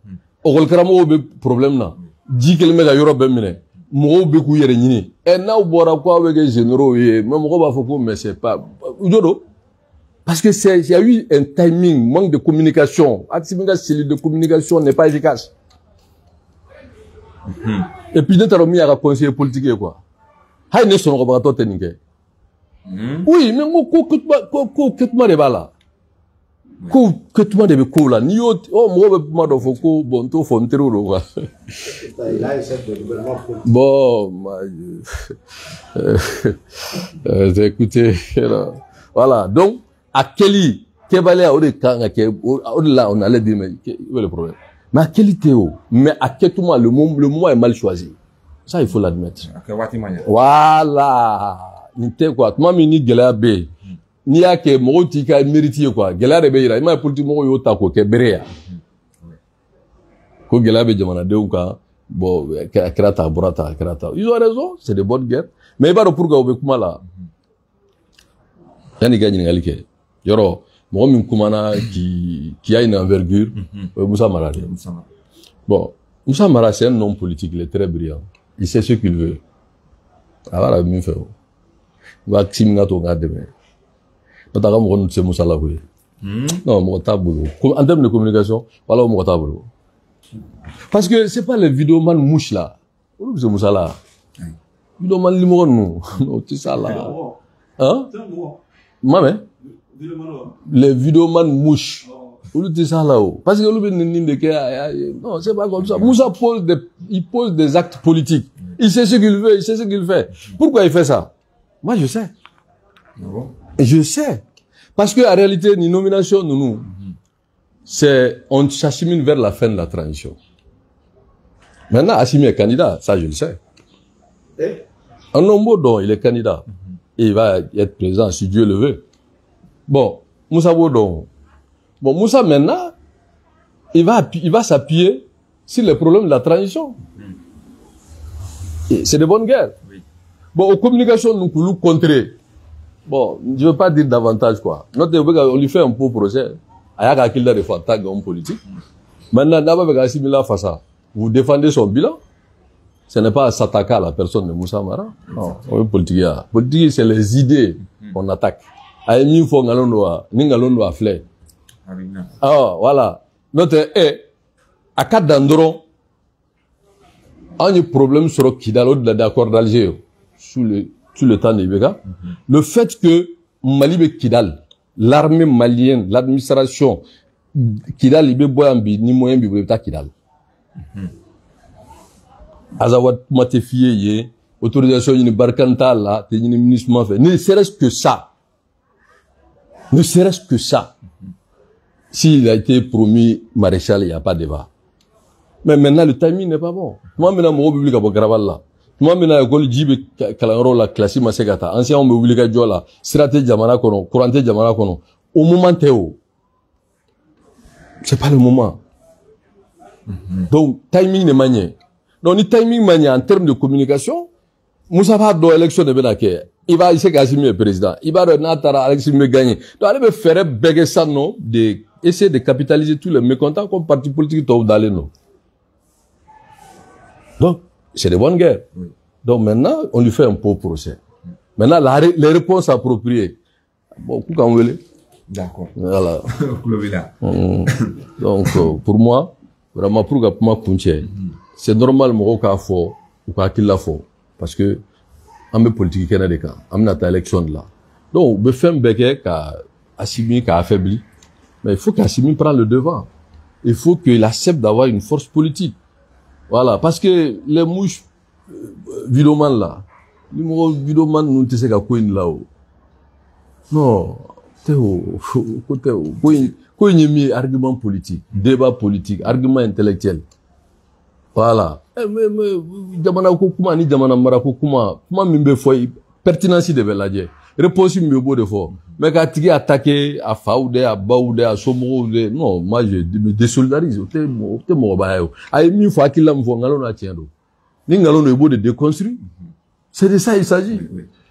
ɔkɔlikaramɔgɔw bɛ problème na. Ji kelen bɛ ka yɔrɔ bɛɛ minɛ. Mɔgɔw bɛ k'u yɛrɛ ɲini. Ɛ n'aw bɔra ko aw bɛ kɛ généraux ye mais mɔgɔw b'a fɔ ko mais c'est pas jo don? Parce que c'est il y a eu un timing manque de communication. Cellule de communication n'est pas efficace. Et puis ne t'a dɔn min y'a ka conseiller politique ye quoi. Hali ne sɔnɔgɔbagatɔ tɛ nin kɛ. Oui mais n ko ko kɛtuma ko ko kɛtuma de b'a la ko kɛtuma de bɛ kow la n'i y'o ɔ mɔgɔw bɛ kuma dɔ fɔ ko bon n t'o fɔ n teriw don quoi bon ma, écoutez voilà. Donc a kɛli kɛbaliya o de kan ka kɛ o de la on allait dire mais est le problème? Mais a kɛli tɛ o mais a kɛtuma le moment le moment est mal choisi. Ça il faut l'admettre.
A kɛ waati ma ɲɛ
voilà. Nin tɛ quoi. Tuma min ni gɛlɛya bɛ yen n'i y'a kɛ mɔgɔw t'i ka mérite ye quoi. Gɛlɛya de bɛ yira. I m'a ye politique mɔgɔw y'o ta k'o kɛ bere ya. Ko gɛlɛya bɛ jamanadenw kan. Bon a kɛra tan a bɔra tan a kɛra tan. Ils ont raison c'est de bonnes guerres. Mais i b'a dɔn pourquoi u bɛ kuma la yanni i ka ɲininkali kɛ yɔrɔ mɔgɔ min kumana qui qui a une envergure o ye Musa Mara de ye. Bon Musa Mara c'est un homme politique il est très brillant. Il sait ce qu'il veut. A b'a la min fɛ o. N b'a si min ka to n k'a dɛmɛ n'o tɛ a ka mɔgɔ ninnu tɛ se Musa la koyi non mɔgɔ t'a bolo. En termes de communication wala o mɔgɔ t'a bolo. Parce que c'est pas les vidéoman mouche là. Olu bɛ se Musa la vidéoman limɔgɔ ninnu o tɛ s'a la hein? Ma mɛn les vidéoman mouche. Olu tɛ s'a la o. Parce que olu bɛ nin nin de kɛ non c'est pas comme ça. Musa pose des il pose des actes politiques. Il sait ce qu'il veut il sait ce qu'il fait. Pourquoi il fait ça? Moi je sais je sais. Parce que en réalité ni nomination ninnu c'est on s'achemine vers la fin de la transition. Maintenant Assimi est candidat ça je le sais. Un nombre dont il est candidat. Et il va être présent si Dieu le veut. Bon Moussa Bodon bon Moussa maintenant il va il va s'appuyer sur les problèmes de la transition. C'est de bonnes guerres. Bon aux communications nous pouvons contrer bon je veux pas dire davantage quoi. Notre on lui fait un beau procès a y'a ka hakili de fɔ a ta homme politique. Maintenant n'a pas fait Assimi la face vous défendez son bilan. Ce n'est pas à s'attaquer à la personne de Moussa Mara. Non o ye politique. Politique c'est les idées qu'on attaque. A ye min fɔ nkalon don wa ni nkalon don a filɛ ah voilà. N'o tɛ ɛ a ka dan dɔrɔn anw ye problème sɔrɔ Kidal o de la d'accord d'Alger sous le sous le temps de Ibeka le fait que Mali bɛ Kidal l'armée malienne l'administration Kidal i bɛ bɔ yan bi ni moyen b'i Kidal. Azawad kuma tɛ f'i ye yen autorisation ɲini Barkhane t'a la tɛ ɲini MINUSMA fɛ ne serait-ce que ça. Ne serait-ce que ça. S'il a été promis maréchal il y a pas de débat. Mais maintenant le timing n'est pas bon. Mɔgɔw bɛ wuli ka bɔ garabali la tuma min na ekɔli ji bɛ kalanyɔrɔ la kilasi ma se ka taa anciens bɛ wuli ka jɔ la sira tɛ jamana kɔnɔ courant tɛ jamana kɔnɔ o moment tɛ o c'est pas le moment. Donc timing de ma ɲɛ donc ni timing ma ɲɛ en termes de communication. Musa b'a dɔn élection de bɛna kɛ i b'a se ka Assimi ye président. I b'a dɔn n'a taara Assimi bɛ gagner donc ale bɛ fɛɛrɛ bɛɛ kɛ sisan nɔ de essayer de capitaliser tous les mécontents comme parti politique tɔw dalen don donc c'est de bonnes guerres oui. donc maintenant on lui fait un beau procès. Maintenant la, les réponses appropriées. Bon
d'accord.
Voilà.
La
Mm. donc euh, pour moi vraiment pour ka kuma kuncɛ c'est normal mɔgɔw k'a fɔ u ka hakilila fɔ parce que an bɛ politiki kɛnɛ de kan an bɛna taa élection de la donc u bɛ fɛn bɛɛ kɛ ka Assimi k'a affaibli. Mais il faut qu'Assimi prenne le devant. Il faut qu'il accepte d'avoir une force politique voilà parce que les mouches euh, vidéoman là ni mɔgɔ vidéoman ninnu tɛ se ka ko in la o non tɛ o tɛ o ko in ko in ye min ye argument politique débat politique argument intellectuel. Voilà. Eh, pertinence de bɛ lajɛ réponse min bɛ b'o de fɔ mais k'a tigi attaquer a faw de a baw de a somɔgɔw de non moi je me désolidarise. O tɛ o tɛ mɔgɔbaya ye o a ye min fɔ hakilila min fɔ nkalon na tiɲɛ don ni nkalon don i b'o de déconstruire. C'est de ça il s'agit.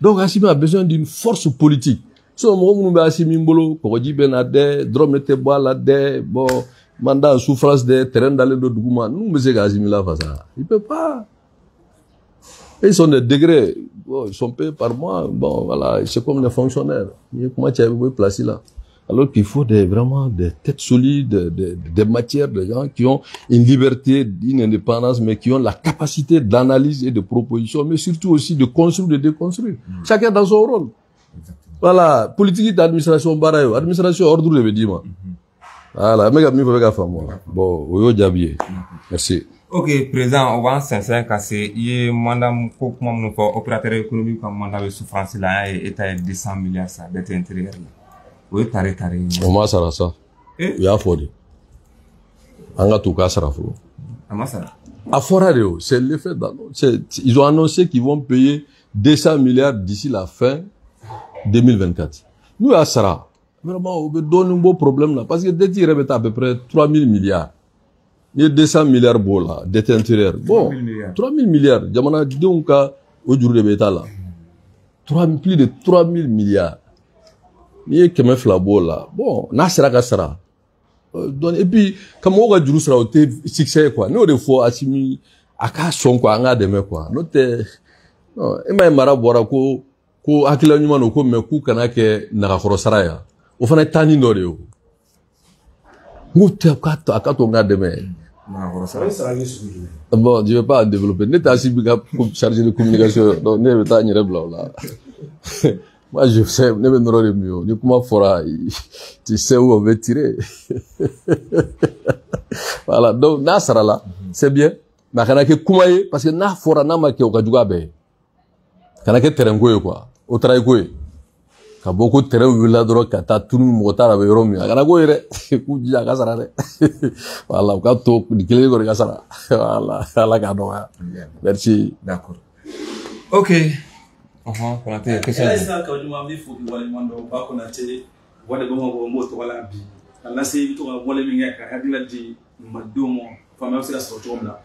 Donc Assimi a besoin d'une force politique. So mɔgɔ minnu bɛ Assimi bolo kɔgɔji bɛ na dɛ dɔrɔmɛ tɛ bɔ a la dɛ bon mandat en souffrance dɛ terrain dalen don dugu ma ninnu bɛ se ka Assimi lafasa il peut pas. Et ils sont des degrés bon, ils sont payés par mois. Bon voilà c'est comme des fonctionnaires. Ni kuma cɛ bɛ bɔ place là. Alors qu'il faut des vraiment des têtes solides des, des matières des gens qui ont une liberté une indépendance mais qui ont la capacité d'analyse et de proposition mais surtout aussi de construire de déconstruire. Chacun dans son rôle. Voilà politique d'administration baara ye o administration ordre de bɛ d'i ma voilà fɔ bɛ ka faamu wa bon o y'o jaabi ye merci
ok président o b'an sɛnsɛn ka se i ye mandat mun- ko kuma minnu fɔ opérateur économique ka mandat bɛ souffrance la an y'a ye état ye 200 milliards sa dette intérieure la o ye tare tare ye
o ma sara sa
Eh.
u y'a fɔ de an ka t'u k'a sara fɔlɔ
a ma sara
a fɔra de o c'est l'effet d'annonce. Ils ont annoncé qu'ils vont payer 200 milliards d'ici la fin 2024 n'u y'a sara vraiment o bɛ dɔɔnin bɔ problème na parce que dette yɛrɛ bɛ taa à peu près 3000 milliards n'i ye 200 milliards b'o la dette intérieure. Bon 3000 milliards. jamanadenw ka o juru de bɛ taa la. 3 plus de 3000 milliards. N'i ye kɛmɛ fila b'o la bon n'a sera ka sara. Donc et puis ka mɔgɔw ka juru sara o tɛ succès ye quoi. N'o de fɔ asimi a k'a sɔn quoi an k'a dɛmɛ quoi. N'o tɛ non e ma ye mara bɔra ko ko hakilila ɲuman don ko mɛ k'u kana kɛ nagakɔrɔ sara ya o fana ye taani dɔ de ye o. N k'u tɛ k'a to a ka to n k'a dɛmɛ Bon, je vais pas développer. Ne t'as si chargé de communication. Donc, ne vais pas dire blabla. Moi, je sais, ne vais pas dire mieux. Ne comment fera, tu sais où on veut tirer. voilà. Donc, n'a sera là. C'est bien. Mais quand on a que parce que n'a fera, n'a ma que au cas du gabe. Quand on a que terrain quoi, au travail quoi. Ka bɔ ko tɛrɛ wulila dɔrɔn ka taa tunu mɔgɔ t'a la bɛ yɔrɔ min a kana ko ye dɛ k'u jija a ka sara dɛ. Wala u ka to nin kelen kɔni ka sara. Wala ala k'a
dɔgɔya.
Merci.
D'accord. Ok. Ɔhɔn, Konate, question
ala
jumɛn?
sina ka ɲuman bɛ fo k'i waleɲuman dɔn ba kɔnate wale bamakɔ n b'o tɔgɔ la bi. A lase i bɛ to ka wale min kɛ ka hakilila di malidenw ma. Faamuya bɛ se ka sɔrɔ cogo min na.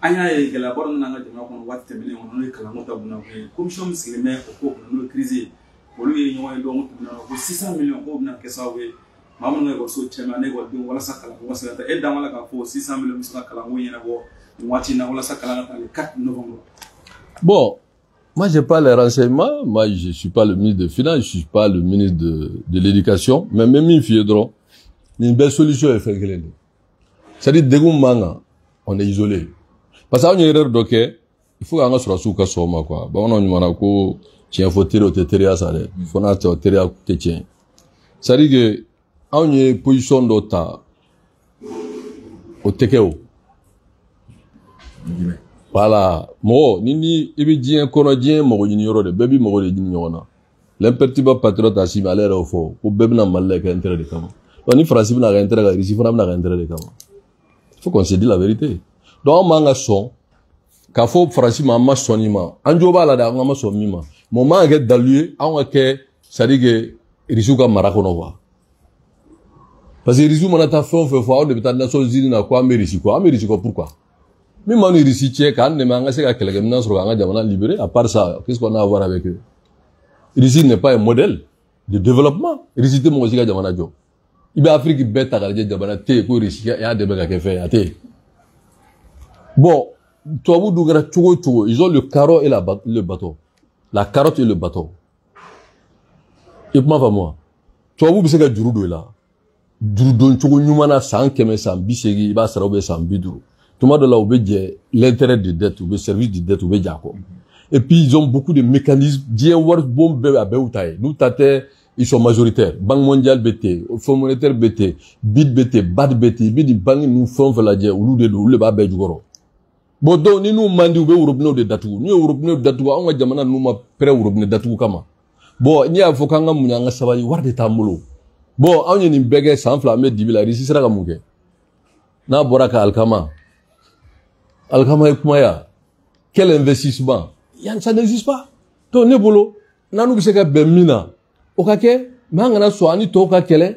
An y'a ye gɛlɛya bɔra min na an ka jamana kɔnɔ waati tɛmɛnen kɔnɔ n'o ye kalanko ta bunakun ye. Komisiyɔn min sigilen bɛ o ko kɔnɔ n'o ye crise ye olu ye ɲɔgɔn ye dɔn tɛmɛna ko sisan miliyɔn k'o bɛna kɛ sababu ye maa minnu ka ekɔliso cɛman ne ekɔlidenw walasa kalanko ka se ka taa dan wala k'a fɔ sisan miliyɔn bɛ se ka kalanko ɲɛnabɔ nin waati in na walasa kalan ka taa le 4 novembre.
Bon moi j'ai pas les renseignements moi je suis pas le ministre des finances je suis pas le ministre de, l'éducation mais même solution c'est à dire degun man kan on est isolé. Parce que anw ye erreur il faut k'an ka tiɲɛ fɔ teri o tɛ teriya sa dɛ fo n'a o teriya tɛ tiɲɛ c'est à dire que anw ye position dɔ ta o tɛ kɛ o? Voilà. Mɔgɔ ni ni i bɛ diɲɛ kɔnɔ diɲɛ mago ɲini yɔrɔ de. Bɛɛ b'i mago de ɲini ɲɔgɔn na. L'impertible patriote Assimi ale yɛrɛ y'o fɔ ko bɛɛ bɛna Mali la kɛ intérêt de kama. Donc ni Faransi bɛna kɛ intérêt kan Russie fana bɛna kɛ intérêt de kama. Il faut qu'on se dise la vérité. Donc an man ka sɔn k'a fɔ Faransi ma an ma sɔn nin ma. An jo b'a la dɛ an ma sɔn min ma o man ka kɛ dalu ye anw ka kɛ que Russie ka mara kɔnɔ quoi. Parce que Russie mana taa fɛn o fɔ aw de bɛ taa Nations Unies na ko an bɛ Russie kɔ an bɛ pourquoi min ni Russie cɛ k'an dɛmɛ an ka se ka kɛlɛkɛminɛn sɔrɔ k'an ka jamana à part ça qu'est-ce qu'on a à voir avec eux? Russie n'est pas un modèle de développement. Russie tɛ mɔgɔ si ka jamana jɔ i bɛ Afrique bɛɛ ta k'a lajɛ jamana tɛ yen y'a dɛmɛ ka kɛ fɛn ye a tɛ yen bon tubabu dun kɛra cogo o ils ont le carreau et le bateau la carotte et le bateau i kuma faamu wa tubabu bɛ se ka juru don i la juru don cogo ɲuman na san kɛmɛ san bi seegin i b'a sara ubiyɛn san bi duuru tuma dɔ la u bɛ jɛ l'intérêt de dette u bɛ service de dette u bɛ jɛ a kɔ et puis ils ont beaucoup de mécanismes. Diɲɛ wari bon bɛɛ a bɛɛ y'u ta ye n'u ta tɛ ils sont majoritaires. Banque mondiale bɛ ten fonds monétaire bɛ ten bid bɛ ten bad bɛ ten i bɛ nin banque ninnu fɛn o fɛn lajɛ olu de don olu de b'a bɛɛ jukɔrɔ bon donc ni n'u man di u bɛ worobinɛw de datugu n'u ye worobinɛw datugu. Anw jamana ninnu ma pɛrɛ worobinɛ datugu kama. Bon n'i y'a fɔ k'an ka muɲu an ka sabali wari de t'an bolo bon anw ye nin bɛɛ kɛ san sera ka mun n'a bɔra ka alikama alikama ye kuma ya. Quel investissement? Yan ça n'existe pas. Donc ne bolo. N'an bɛ se ka bɛn na o ka kɛ ka kɛlɛ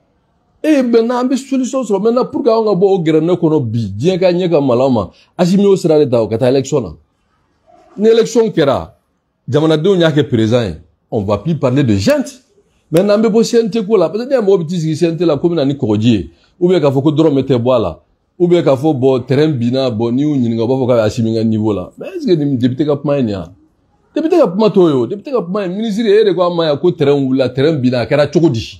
et maintenant an bɛ solution sɔrɔ maintenant pour que anw ka bɔ o gɛrɛnɛ kɔnɔ bi diɲɛ ka ɲɛ ka malaw ma. Asimi y'o sira de ta o ka taa élection na ni élection kɛra jamanadenw y'a kɛ président ye on va plus parler de gente. Maintenant an bɛ bɔ CNT ko la parce que ye mɔgɔ bɛ t'i sigi CNT la komi na ni kɔgɔji ye ou bien k'a fɔ ko dɔrɔmɛ tɛ bɔ a la ou bien k'a fɔ bɔn terrain binna bɔn n'i y'u ɲininka u b'a fɔ k'a bɛ Asimi ka niveau la mais est ce que nin député ka kuma ye nin ye député ka kuma t'o ye o député ka kuma ye ministre e de ko an ma yan ko terrain wulila terrain binna a kɛra cogo di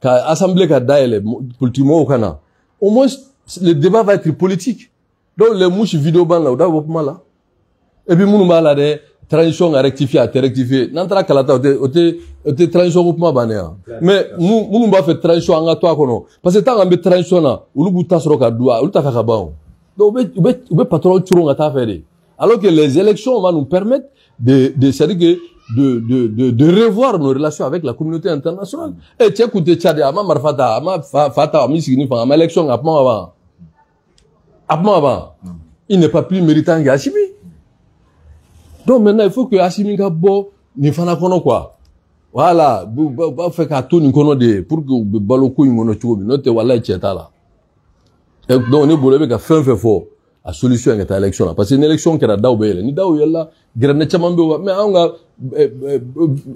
ka assemblée ka dayɛlɛ mo- politique mɔgɔw ka na au moins le débat va être politique. Donc les mouches vidéo ban la o da bɔ kuma la et puis minnu b'a la dɛ transition ka rectifier a tɛ rectifier. N'an taara kalata o tɛ o tɛ o tɛ transition ko kuma bannen yan mais minnu b'a fɛ transition an ka to a kɔnɔ parce que tant qu'an bɛ transition na olu b'u ta sɔrɔ ka dun olu ta ka ka ban o donc u bɛ u bɛ u bɛ patron coron ka taa fɛ de alors que les élections vont nous permettre de de c'est à dire que de de de de revoir nos relations avec la communauté internationale cɛ kun tɛ Tchad a ma marifa ta a ma fa fa ta a m'i sigi ni fanga a ma élection kɛ a kuma ka ban a kuma ka ban il n'est pas plus méritant que Assimi donc maintenant il faut que bɔ nin fana kɔnɔ quoi voilà b'a fɛ k'a to nin kɔnɔ de pour que u bɛ balo ko in kɔnɔ cogo min n'o tɛ walayi cɛ t'a la Et donc ne fɛn fɔ a solution ka taa élection na parce que ni élection kɛra daw bɛ yɛlɛ ni daw yɛlɛla caman bɛ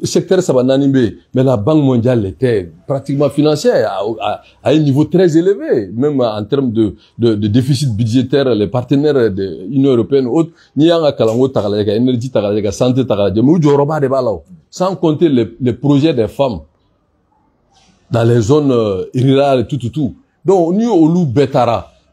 secteur saba naani mais la banque mondiale était pratiquement financière à, un niveau très élevé. Même en termes de, de, de déficit budgétaire les partenaires de l'Union européenne autres n'i y'an ka kalanko ta k'a lajɛ ka énergie ta k'a lajɛ ka santé ta k'a lajɛ mais u jɔyɔrɔba de b'a la o sans compter les, les projets des femmes. Dans les zones euh, rurales tout, tout, tout. Donc, ni olu bɛɛ taara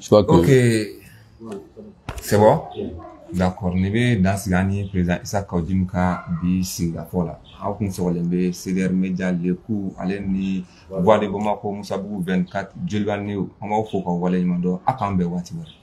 je crois que
ok. C'est bon? D'accord. Ne bɛ dan sigi an ni président isa kawudimu ka bi sigikafɔ la aw kun sɔgɔlen bɛ cdr media leku ale ni voix de bamako musabugu 24 joliba new an b'aw fo ka waleɲuman dɔn a k'an bɛn waati wɛrɛ